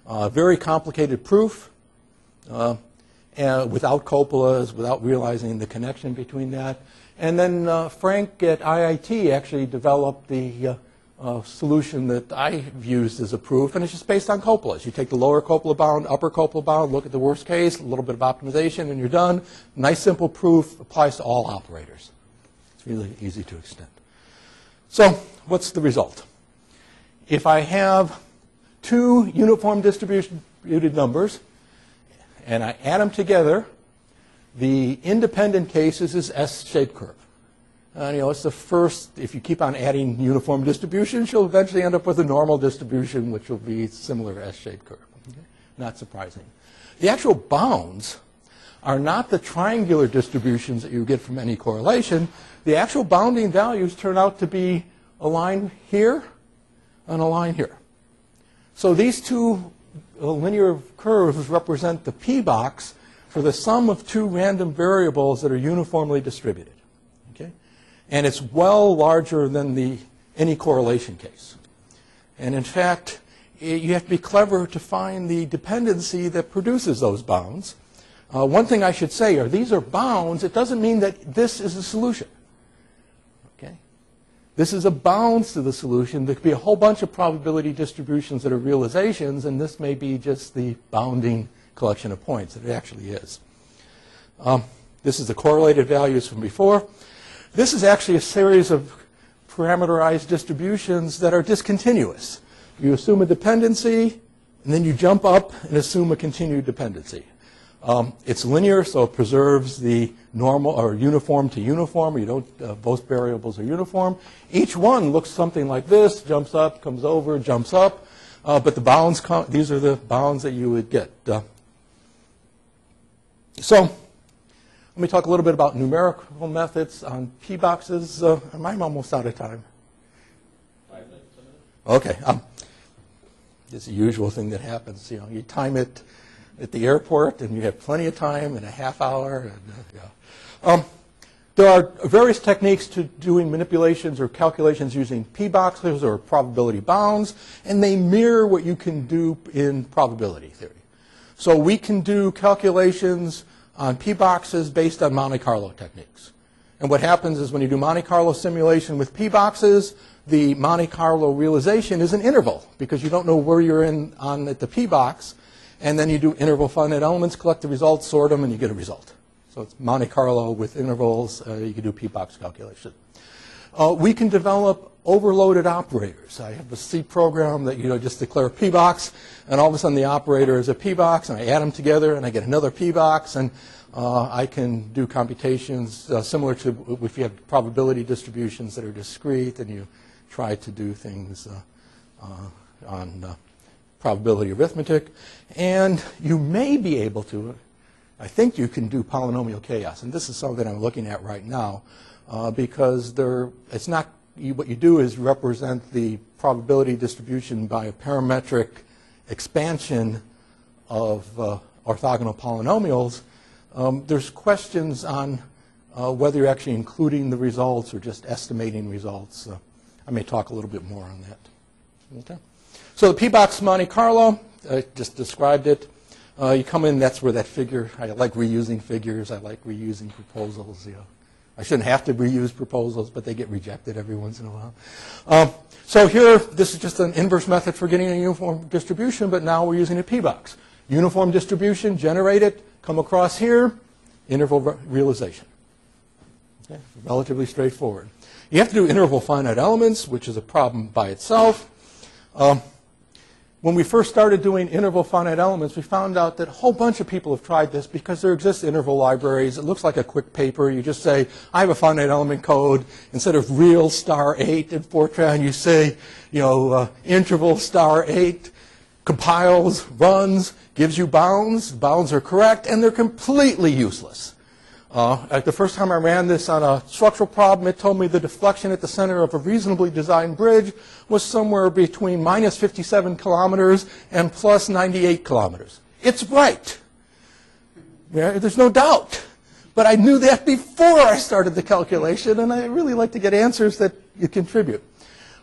B: Uh, very complicated proof, uh, without copulas, without realizing the connection between that. And then uh, Frank at IIT actually developed the uh, uh, solution that I've used as a proof, and it's just based on copulas. You take the lower copula bound, upper copula bound, look at the worst case, a little bit of optimization, and you're done. Nice, simple proof applies to all operators. It's really easy to extend. So, what's the result? If I have two uniform distributed numbers and I add them together, the independent cases is S-shaped curve. And, you know, it's the first, if you keep on adding uniform distributions, you'll eventually end up with a normal distribution, which will be similar to S-shaped curve. Okay? Not surprising. The actual bounds are not the triangular distributions that you get from any correlation. The actual bounding values turn out to be a line here and a line here. So these two uh, linear curves represent the p box for the sum of two random variables that are uniformly distributed. Okay? And it's well larger than the any correlation case. And in fact, you have to be clever to find the dependency that produces those bounds. Uh, one thing I should say are these are bounds. It doesn't mean that this is a solution. This is a bounds to the solution. There could be a whole bunch of probability distributions that are realizations, and this may be just the bounding collection of points that it actually is. Um, this is the correlated values from before. This is actually a series of parameterized distributions that are discontinuous. You assume a dependency, and then you jump up and assume a continued dependency. Um, it's linear, so it preserves the normal or uniform to uniform. You don't, uh, both variables are uniform. Each one looks something like this, jumps up, comes over, jumps up. Uh, but the bounds, these are the bounds that you would get. Uh, so let me talk a little bit about numerical methods on P boxes. Uh, I'm almost out of time. Okay. Um, it's the usual thing that happens. You know, you time it at the airport, and you have plenty of time in a half hour. And, uh, yeah. um, there are various techniques to doing manipulations or calculations using p-boxes or probability bounds, and they mirror what you can do in probability theory. So we can do calculations on p-boxes based on Monte Carlo techniques. And what happens is when you do Monte Carlo simulation with p-boxes, the Monte Carlo realization is an interval because you don't know where you're in on at the p-box, and then you do interval finite elements, collect the results, sort them, and you get a result. So it's Monte Carlo with intervals. Uh, you can do p-box calculation. Uh, we can develop overloaded operators. I have a C program that you know just declare a p-box, and all of a sudden the operator is a p-box, and I add them together, and I get another p-box, and uh, I can do computations uh, similar to if you have probability distributions that are discrete, and you try to do things uh, uh, on uh, probability arithmetic, and you may be able to. I think you can do polynomial chaos, and this is something I'm looking at right now, uh, because there, it's not you, what you do is represent the probability distribution by a parametric expansion of uh, orthogonal polynomials. Um, there's questions on uh, whether you're actually including the results or just estimating results. Uh, I may talk a little bit more on that. Okay. So the P-box Monte Carlo, I just described it. Uh, you come in, that's where that figure, I like reusing figures, I like reusing proposals. You know. I shouldn't have to reuse proposals, but they get rejected every once in a while. Um, so here, this is just an inverse method for getting a uniform distribution, but now we're using a P-box. Uniform distribution, generate it, come across here, interval re realization. Okay, relatively straightforward. You have to do interval finite elements, which is a problem by itself. Um, when we first started doing interval finite elements, we found out that a whole bunch of people have tried this because there exist interval libraries. It looks like a quick paper. You just say, I have a finite element code. Instead of real star 8 in Fortran, you say, you know, uh, interval star 8, compiles, runs, gives you bounds. Bounds are correct, and they're completely useless. Uh, the first time I ran this on a structural problem, it told me the deflection at the center of a reasonably designed bridge was somewhere between minus 57 kilometers and plus 98 kilometers. It's right. Yeah, there's no doubt. But I knew that before I started the calculation, and I really like to get answers that you contribute.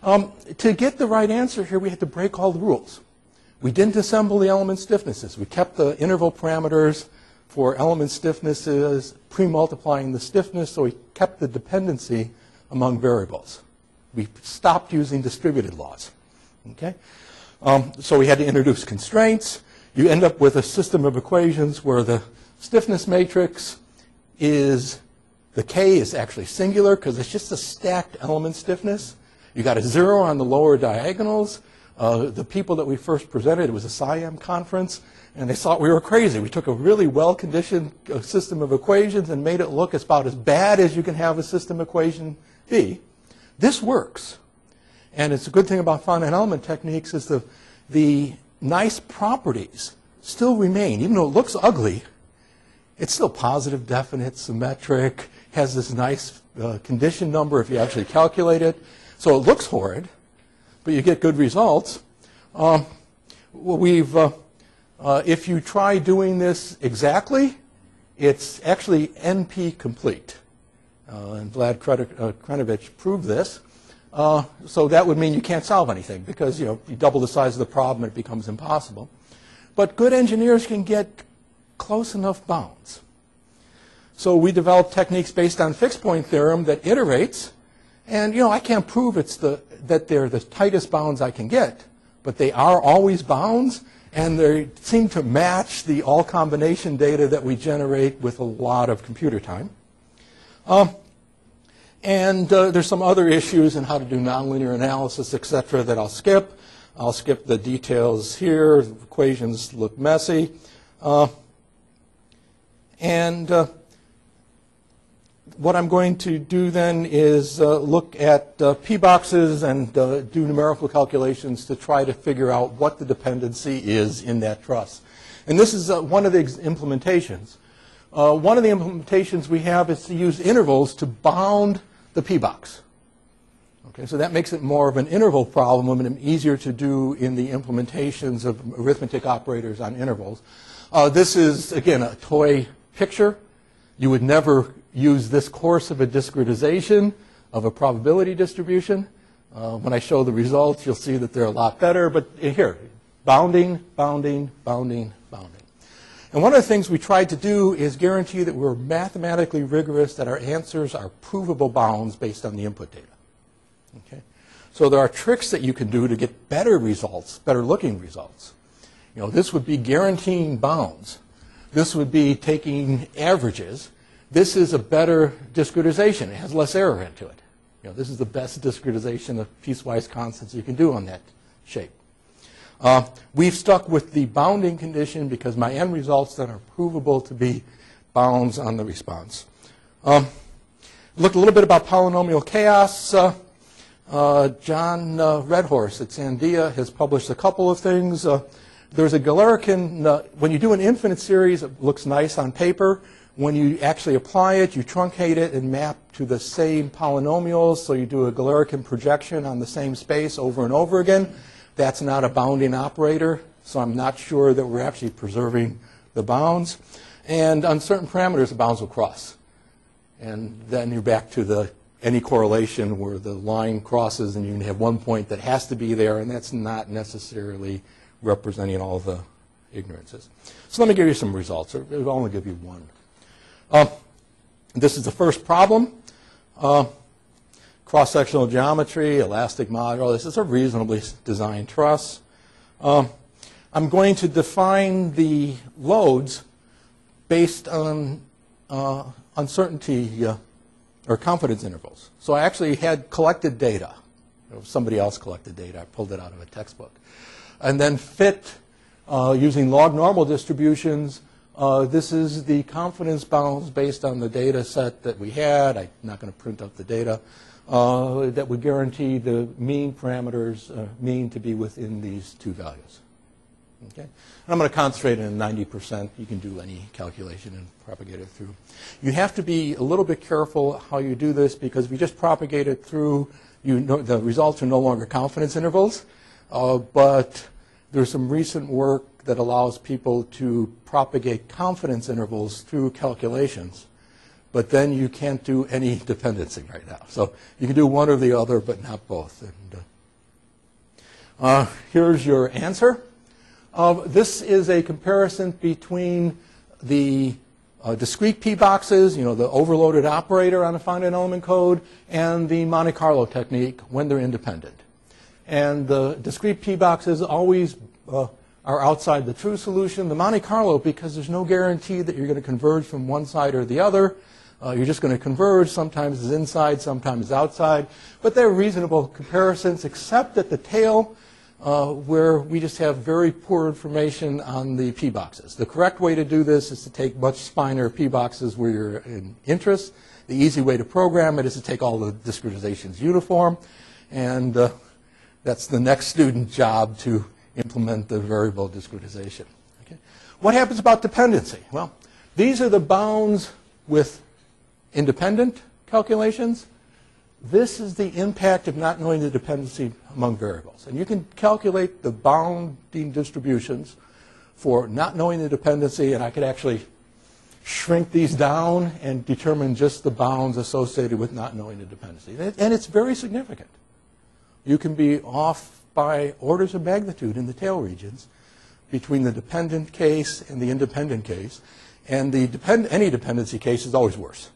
B: Um, to get the right answer here, we had to break all the rules. We didn't assemble the element stiffnesses. We kept the interval parameters for element stiffnesses, pre-multiplying the stiffness, so we kept the dependency among variables. We stopped using distributed laws. Okay? Um, so we had to introduce constraints. You end up with a system of equations where the stiffness matrix is, the K is actually singular because it's just a stacked element stiffness. You got a zero on the lower diagonals. Uh, the people that we first presented, it was a SIAM conference, and they thought we were crazy. We took a really well-conditioned uh, system of equations and made it look about as bad as you can have a system equation be. This works. And it's a good thing about finite element techniques is the, the nice properties still remain. Even though it looks ugly, it's still positive, definite, symmetric, has this nice uh, condition number if you actually calculate it. So it looks horrid, but you get good results. Um, we've, uh, uh, if you try doing this exactly, it's actually NP complete. Uh, and Vlad Kreinovich uh, proved this. Uh, so that would mean you can't solve anything because you know you double the size of the problem it becomes impossible. But good engineers can get close enough bounds. So we developed techniques based on fixed point theorem that iterates, and you know I can't prove it's the that they're the tightest bounds I can get, but they are always bounds, and they seem to match the all combination data that we generate with a lot of computer time. Um, and uh, there's some other issues in how to do nonlinear analysis, et cetera, that I'll skip. I'll skip the details here. The equations look messy. Uh, and uh, what I'm going to do then is uh, look at uh, p-boxes and uh, do numerical calculations to try to figure out what the dependency is in that truss. And this is uh, one of the implementations. Uh, one of the implementations we have is to use intervals to bound the p-box. Okay, so that makes it more of an interval problem and easier to do in the implementations of arithmetic operators on intervals. Uh, this is, again, a toy picture. You would never use this coarse of a discretization of a probability distribution. Uh, when I show the results, you'll see that they're a lot better. But here, bounding, bounding, bounding, bounding. And one of the things we tried to do is guarantee that we're mathematically rigorous, that our answers are provable bounds based on the input data. Okay? So there are tricks that you can do to get better results, better looking results. You know, this would be guaranteeing bounds. This would be taking averages. This is a better discretization. It has less error into it. You know, this is the best discretization of piecewise constants you can do on that shape. Uh, we've stuck with the bounding condition because my end results then are provable to be bounds on the response. Um, looked a little bit about polynomial chaos. Uh, uh, John uh, Red-Horse at Sandia has published a couple of things. There's a Galerkin, uh, when you do an infinite series, it looks nice on paper. When you actually apply it, you truncate it and map to the same polynomials. So you do a Galerkin projection on the same space over and over again. That's not a bounding operator, so I'm not sure that we're actually preserving the bounds. And on certain parameters, the bounds will cross. And then you're back to the any correlation where the line crosses and you have one point that has to be there, and that's not necessarily representing all the ignorances. So let me give you some results. I'll only give you one. Uh, this is the first problem. Uh, cross-sectional geometry, elastic module. This is a reasonably designed truss. Um, I'm going to define the loads based on uh, uncertainty uh, or confidence intervals. So I actually had collected data. Somebody else collected data. I pulled it out of a textbook. And then fit uh, using log normal distributions. Uh, this is the confidence bounds based on the data set that we had. I'm not going to print up the data. Uh, that would guarantee the mean parameters, uh, mean to be within these two values. Okay? And I'm going to concentrate on 90%. You can do any calculation and propagate it through. You have to be a little bit careful how you do this because if you just propagate it through, you know, the results are no longer confidence intervals. Uh, but there's some recent work that allows people to propagate confidence intervals through calculations but then you can't do any dependency right now. So you can do one or the other, but not both. And, uh, uh, here's your answer. Uh, this is a comparison between the uh, discrete p boxes, you know, the overloaded operator on a finite element code, and the Monte Carlo technique when they're independent. And the discrete p boxes always uh, are outside the true solution. The Monte Carlo, because there's no guarantee that you're going to converge from one side or the other, uh, you're just going to converge. Sometimes it's inside, sometimes it's outside. But they're reasonable comparisons, except at the tail, uh, where we just have very poor information on the P boxes. The correct way to do this is to take much spiner P boxes where you're in interest. The easy way to program it is to take all the discretizations uniform. And uh, that's the next student job to implement the variable discretization. Okay. What happens about dependency? Well, these are the bounds with independent calculations. This is the impact of not knowing the dependency among variables. And you can calculate the bounding distributions for not knowing the dependency, and I could actually shrink these down and determine just the bounds associated with not knowing the dependency. And it's very significant. You can be off by orders of magnitude in the tail regions between the dependent case and the independent case. And the depend any dependency case is always worse.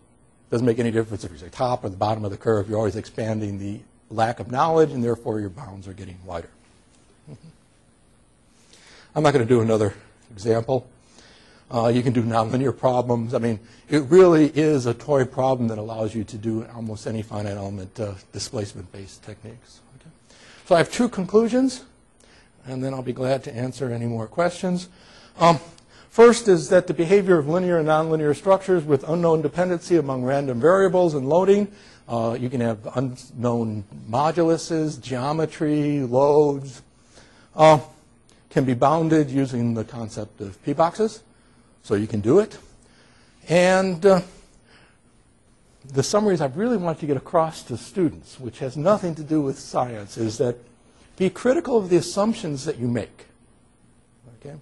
B: Doesn't make any difference if you're at the top or the bottom of the curve. You're always expanding the lack of knowledge, and therefore your bounds are getting wider. I'm not going to do another example. Uh, you can do nonlinear problems. I mean, it really is a toy problem that allows you to do almost any finite element uh, displacement-based techniques. So I have two conclusions, and then I'll be glad to answer any more questions. Um, First is that the behavior of linear and nonlinear structures with unknown dependency among random variables and loading, uh, you can have unknown moduluses, geometry, loads, uh, can be bounded using the concept of p-boxes. So you can do it. And uh, the summaries I really want to get across to students, which has nothing to do with science, is that be critical of the assumptions that you make. Okay?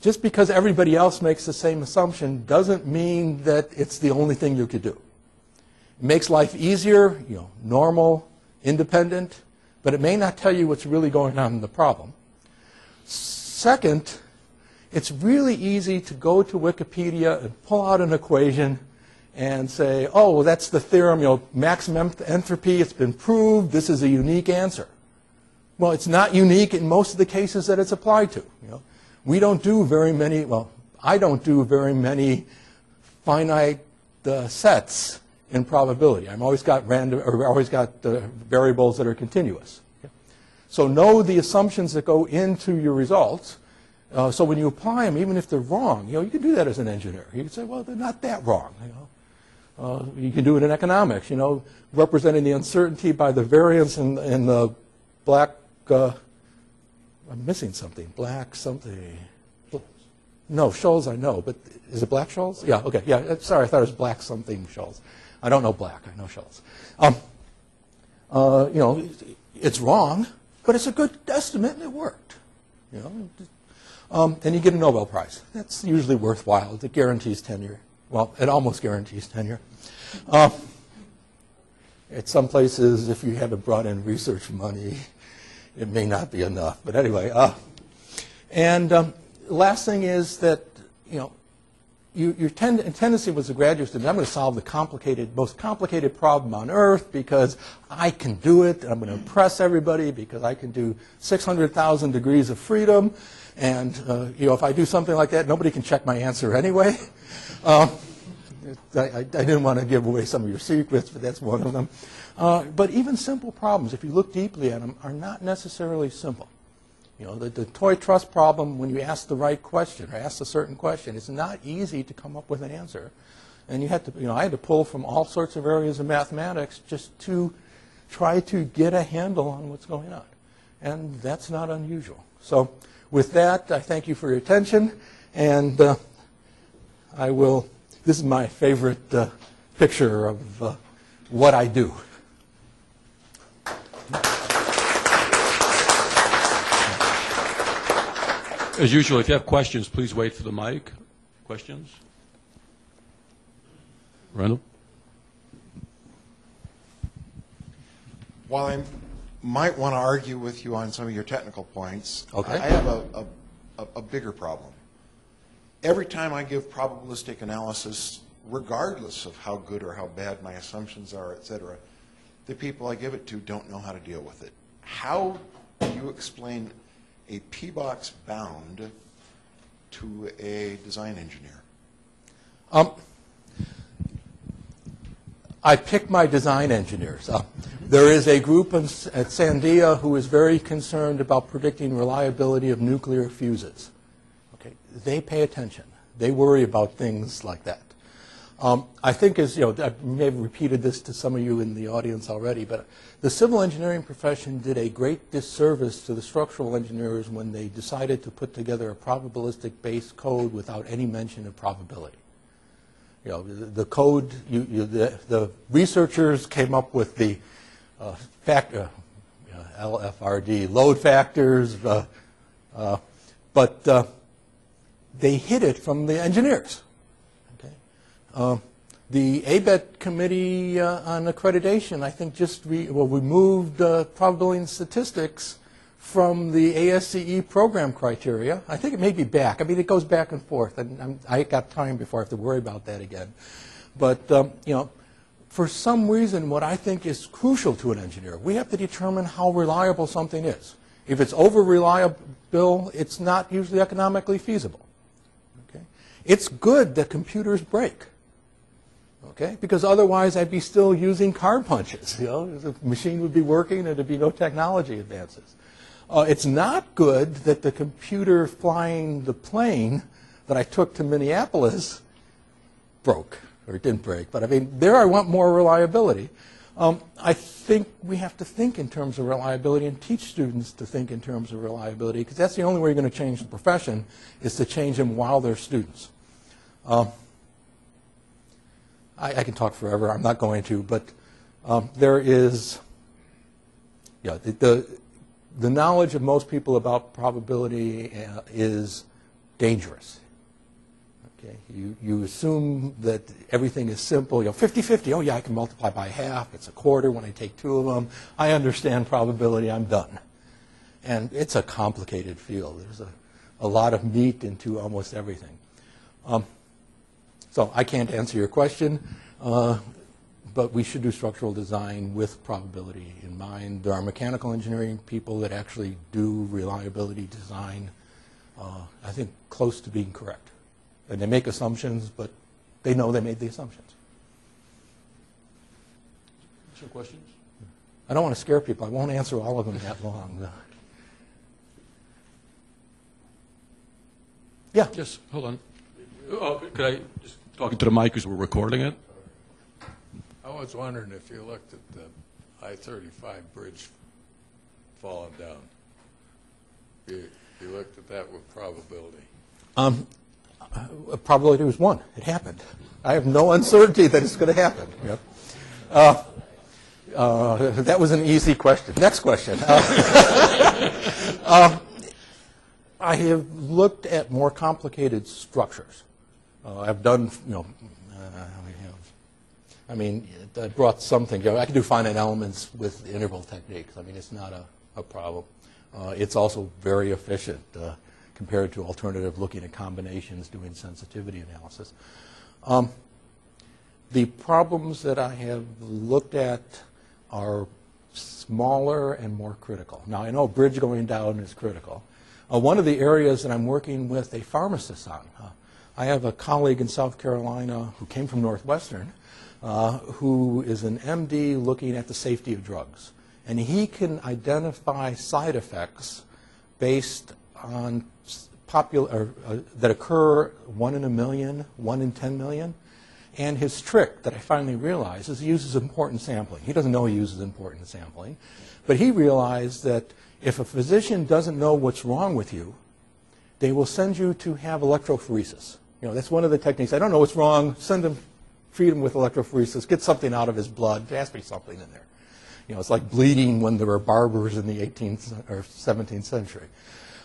B: just because everybody else makes the same assumption doesn't mean that it's the only thing you could do. It makes life easier, you know, normal, independent, but it may not tell you what's really going on in the problem. Second, it's really easy to go to Wikipedia and pull out an equation and say, oh, well, that's the theorem, you know, maximum entropy, it's been proved, this is a unique answer. Well, it's not unique in most of the cases that it's applied to. You know. We don't do very many, well, I don't do very many finite uh, sets in probability. I've always got random, or always got uh, variables that are continuous. So know the assumptions that go into your results. Uh, so when you apply them, even if they're wrong, you know, you can do that as an engineer. You can say, well, they're not that wrong. You know. Uh, you can do it in economics, you know, representing the uncertainty by the variance in, in the black, uh, I'm missing something, black something. No, Scholes I know, but is it black Scholes? Yeah, okay, yeah, uh, sorry, I thought it was black something Scholes. I don't know black, I know Scholes. Um, uh, you know, it's wrong, but it's a good estimate and it worked. You know, um, and you get a Nobel Prize. That's usually worthwhile. It guarantees tenure. Well, it almost guarantees tenure. Uh, at some places, if you haven't brought in research money, it may not be enough. But anyway, uh, and um, last thing is that you know you, your tend- tendency was a graduate student. I'm going to solve the complicated, most complicated problem on earth because I can do it. I'm going to impress everybody because I can do 600,000 degrees of freedom. And uh, you know, if I do something like that, nobody can check my answer anyway. Um, I, I, didn't want to give away some of your secrets, but that's one of them. Uh, but even simple problems, if you look deeply at them, are not necessarily simple. You know, the, the toy truss problem, when you ask the right question or ask a certain question, it's not easy to come up with an answer. And you had to, you know, I had to pull from all sorts of areas of mathematics just to try to get a handle on what's going on. And that's not unusual. So with that, I thank you for your attention, and uh, I will, this is my favorite uh, picture of uh, what I do.
A: As usual, if you have questions, please wait for the mic. Questions? Randall?
D: While I might want to argue with you on some of your technical points,
B: Okay.
D: I have a, a, a bigger problem. Every time I give probabilistic analysis, regardless of how good or how bad my assumptions are, et cetera, the people I give it to don't know how to deal with it. How do you explain a P-box bound to a design engineer?
B: Um, I pick my design engineers. Uh, there is a group in, at Sandia who is very concerned about predicting reliability of nuclear fuses. They pay attention. They worry about things like that. Um, I think, as you know, I may have repeated this to some of you in the audience already, but the civil engineering profession did a great disservice to the structural engineers when they decided to put together a probabilistic-based code without any mention of probability. You know, the, code, you, you, the, the researchers came up with the uh, uh, LRFD, load factors, uh, uh, but uh, they hid it from the engineers. Okay? Uh, the ABET committee uh, on accreditation, I think, just re- well, removed uh, probability and statistics from the ASCE program criteria. I think it may be back. I mean, it goes back and forth, and I'm, I got time before I have to worry about that again. But um, you know, for some reason, what I think is crucial to an engineer, we have to determine how reliable something is. If it's over reliable, it's not usually economically feasible. It's good that computers break. Okay? Because otherwise I'd be still using card punches. You know, the machine would be working and there'd be no technology advances. Uh, it's not good that the computer flying the plane that I took to Minneapolis broke or didn't break. But I mean, there I want more reliability. Um, I think we have to think in terms of reliability and teach students to think in terms of reliability because that's the only way you're going to change the profession is to change them while they're students. Um, I, I, can talk forever. I'm not going to, but um, there is, yeah, the, the, the knowledge of most people about probability uh, is dangerous. Okay, you, you assume that everything is simple, you know, 50-50, oh yeah, I can multiply by half, it's a quarter when I take two of them, I understand probability, I'm done. And it's a complicated field. There's a, a lot of meat into almost everything. Um, so I can't answer your question, uh, but we should do structural design with probability in mind. There are mechanical engineering people that actually do reliability design, uh, I think close to being correct. And they make assumptions, but they know they made the assumptions.
A: Some questions?
B: I don't want to scare people. I won't answer all of them that long. Yeah.
A: Yes, hold on. Oh, could I just talk to the mic because we're recording it?
C: I was wondering if you looked at the I-35 bridge falling down. You, you looked at that with probability.
B: Um, uh, probability was one. It happened. I have no uncertainty that it's going to happen. Yep. Uh, uh, that was an easy question. Next question. Uh, uh, I have looked at more complicated structures. Uh, I've done, you know, uh, I mean, I brought something. I can do finite elements with interval techniques. I mean, it's not a, a problem. Uh, it's also very efficient uh, compared to alternative looking at combinations, doing sensitivity analysis. Um, the problems that I have looked at are smaller and more critical. Now, I know bridge going down is critical. Uh, one of the areas that I'm working with a pharmacist on, uh, I have a colleague in South Carolina who came from Northwestern, uh, who is an MD looking at the safety of drugs. And he can identify side effects based on s- popul- or, uh, that occur one in a million, one in 10 million. And his trick that I finally realized is he uses importance sampling. He doesn't know he uses importance sampling, but he realized that if a physician doesn't know what's wrong with you, they will send you to have electrophoresis. You know, that's one of the techniques. I don't know what's wrong. Send him, treat him with electrophoresis. Get something out of his blood. There has to be something in there. You know, it's like bleeding when there were barbers in the 18th or 17th century.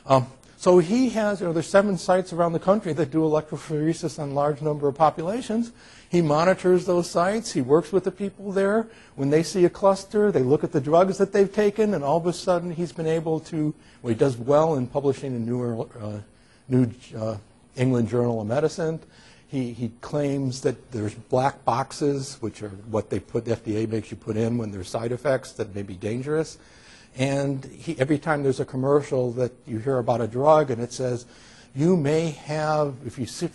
B: Um, so he has, you know, there's seven sites around the country that do electrophoresis on large number of populations. He monitors those sites. He works with the people there. When they see a cluster, they look at the drugs that they've taken, and all of a sudden he's been able to, well, he does well in publishing in New, uh, New uh, England Journal of Medicine. He, he claims that there's black boxes, which are what they put, the FDA makes you put in when there's side effects that may be dangerous. And he, every time there's a commercial that you hear about a drug and it says, you may have, if you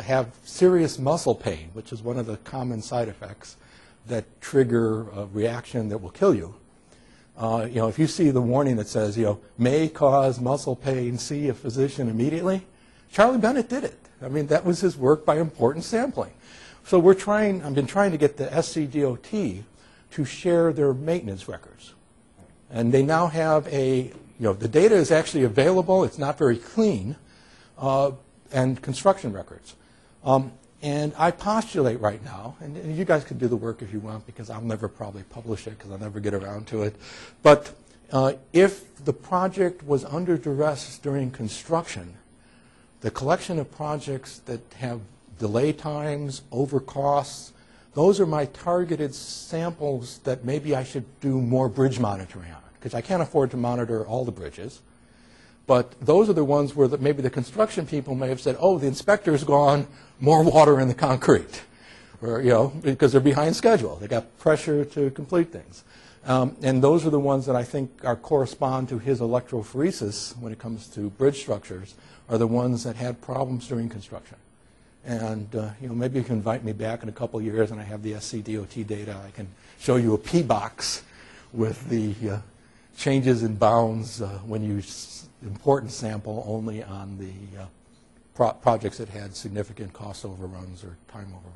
B: have serious muscle pain, which is one of the common side effects that trigger a reaction that will kill you. Uh, you know, if you see the warning that says, you know, may cause muscle pain, see a physician immediately, Charlie Bennett did it. I mean, that was his work by importance sampling. So we're trying, I've been trying to get the SCDOT to share their maintenance records. And they now have a, you know, the data is actually available. It's not very clean, uh, and construction records. Um, and I postulate right now, and, and you guys can do the work if you want, because I'll never probably publish it because I'll never get around to it. But uh, if the project was under duress during construction, the collection of projects that have delay times, over costs, those are my targeted samples that maybe I should do more bridge monitoring on, because I can't afford to monitor all the bridges. But those are the ones where the, maybe the construction people may have said, oh, the inspector's gone, more water in the concrete. Or, you know, because they're behind schedule. They got pressure to complete things. Um, and those are the ones that I think are correspond to his electrophoresis when it comes to bridge structures, are the ones that had problems during construction. And uh, you know, maybe you can invite me back in a couple of years, and I have the SCDOT data. I can show you a P box with the uh, changes in bounds uh, when you importance sample only on the uh, pro- projects that had significant cost overruns or time overruns.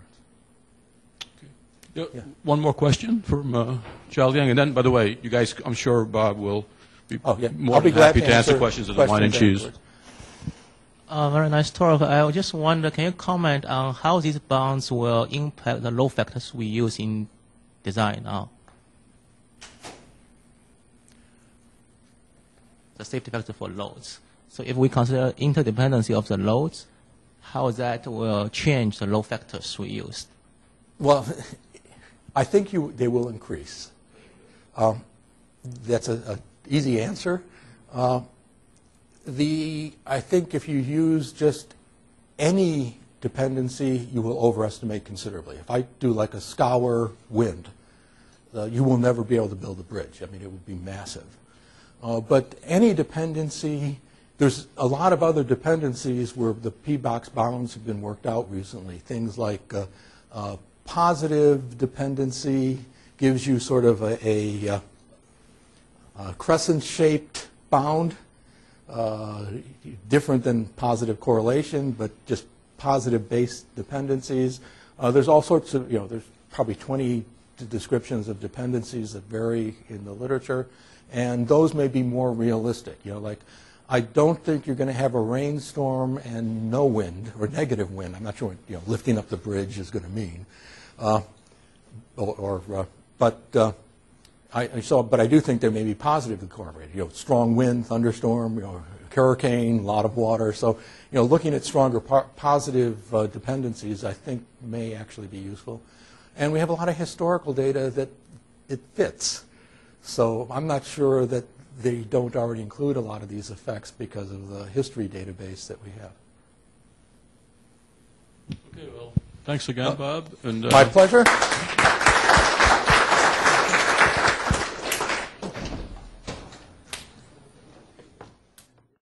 A: Yeah,
B: Yeah.
A: One more question from uh, Charles Young, and then, by the way, you guys, I'm sure Bob will be
B: Oh yeah,
A: more
B: I'll be
A: happy
B: to
A: answer
B: answer
A: questions of the wine and
B: questions
A: cheese.
B: afterwards.
E: Uh, very nice talk. I just wonder, can you comment on how these bonds will impact the load factors we use in design now? The safety factor for loads. So if we consider interdependency of the loads, how that will change the load factors we use?
B: Well, I think you, they will increase. Um, That's an easy answer. Uh, The, I think if you use just any dependency, you will overestimate considerably. If I do like a scour wind, uh, you will never be able to build a bridge. I mean, it would be massive. Uh, But any dependency, there's a lot of other dependencies where the P-box bounds have been worked out recently. Things like uh, uh, positive dependency gives you sort of a- a uh, uh, crescent-shaped bound, uh, different than positive correlation, but just positive-based dependencies. Uh, There's all sorts of, you know, there's probably 20 descriptions of dependencies that vary in the literature, and those may be more realistic. You know, like, I don't think you're going to have a rainstorm and no wind, or negative wind. I'm not sure what, you know, lifting up the bridge is going to mean. Uh, or, or uh, but uh, I, I saw, but I do think there may be positive incorporated. You know, strong wind, thunderstorm, you know, hurricane, a lot of water. So, you know, looking at stronger po- positive uh, dependencies, I think may actually be useful. And we have a lot of historical data that it fits. So I'm not sure that they don't already include a lot of these effects because of the history database that we have.
A: Okay, well, thanks again, Bob. And, uh,
B: My pleasure.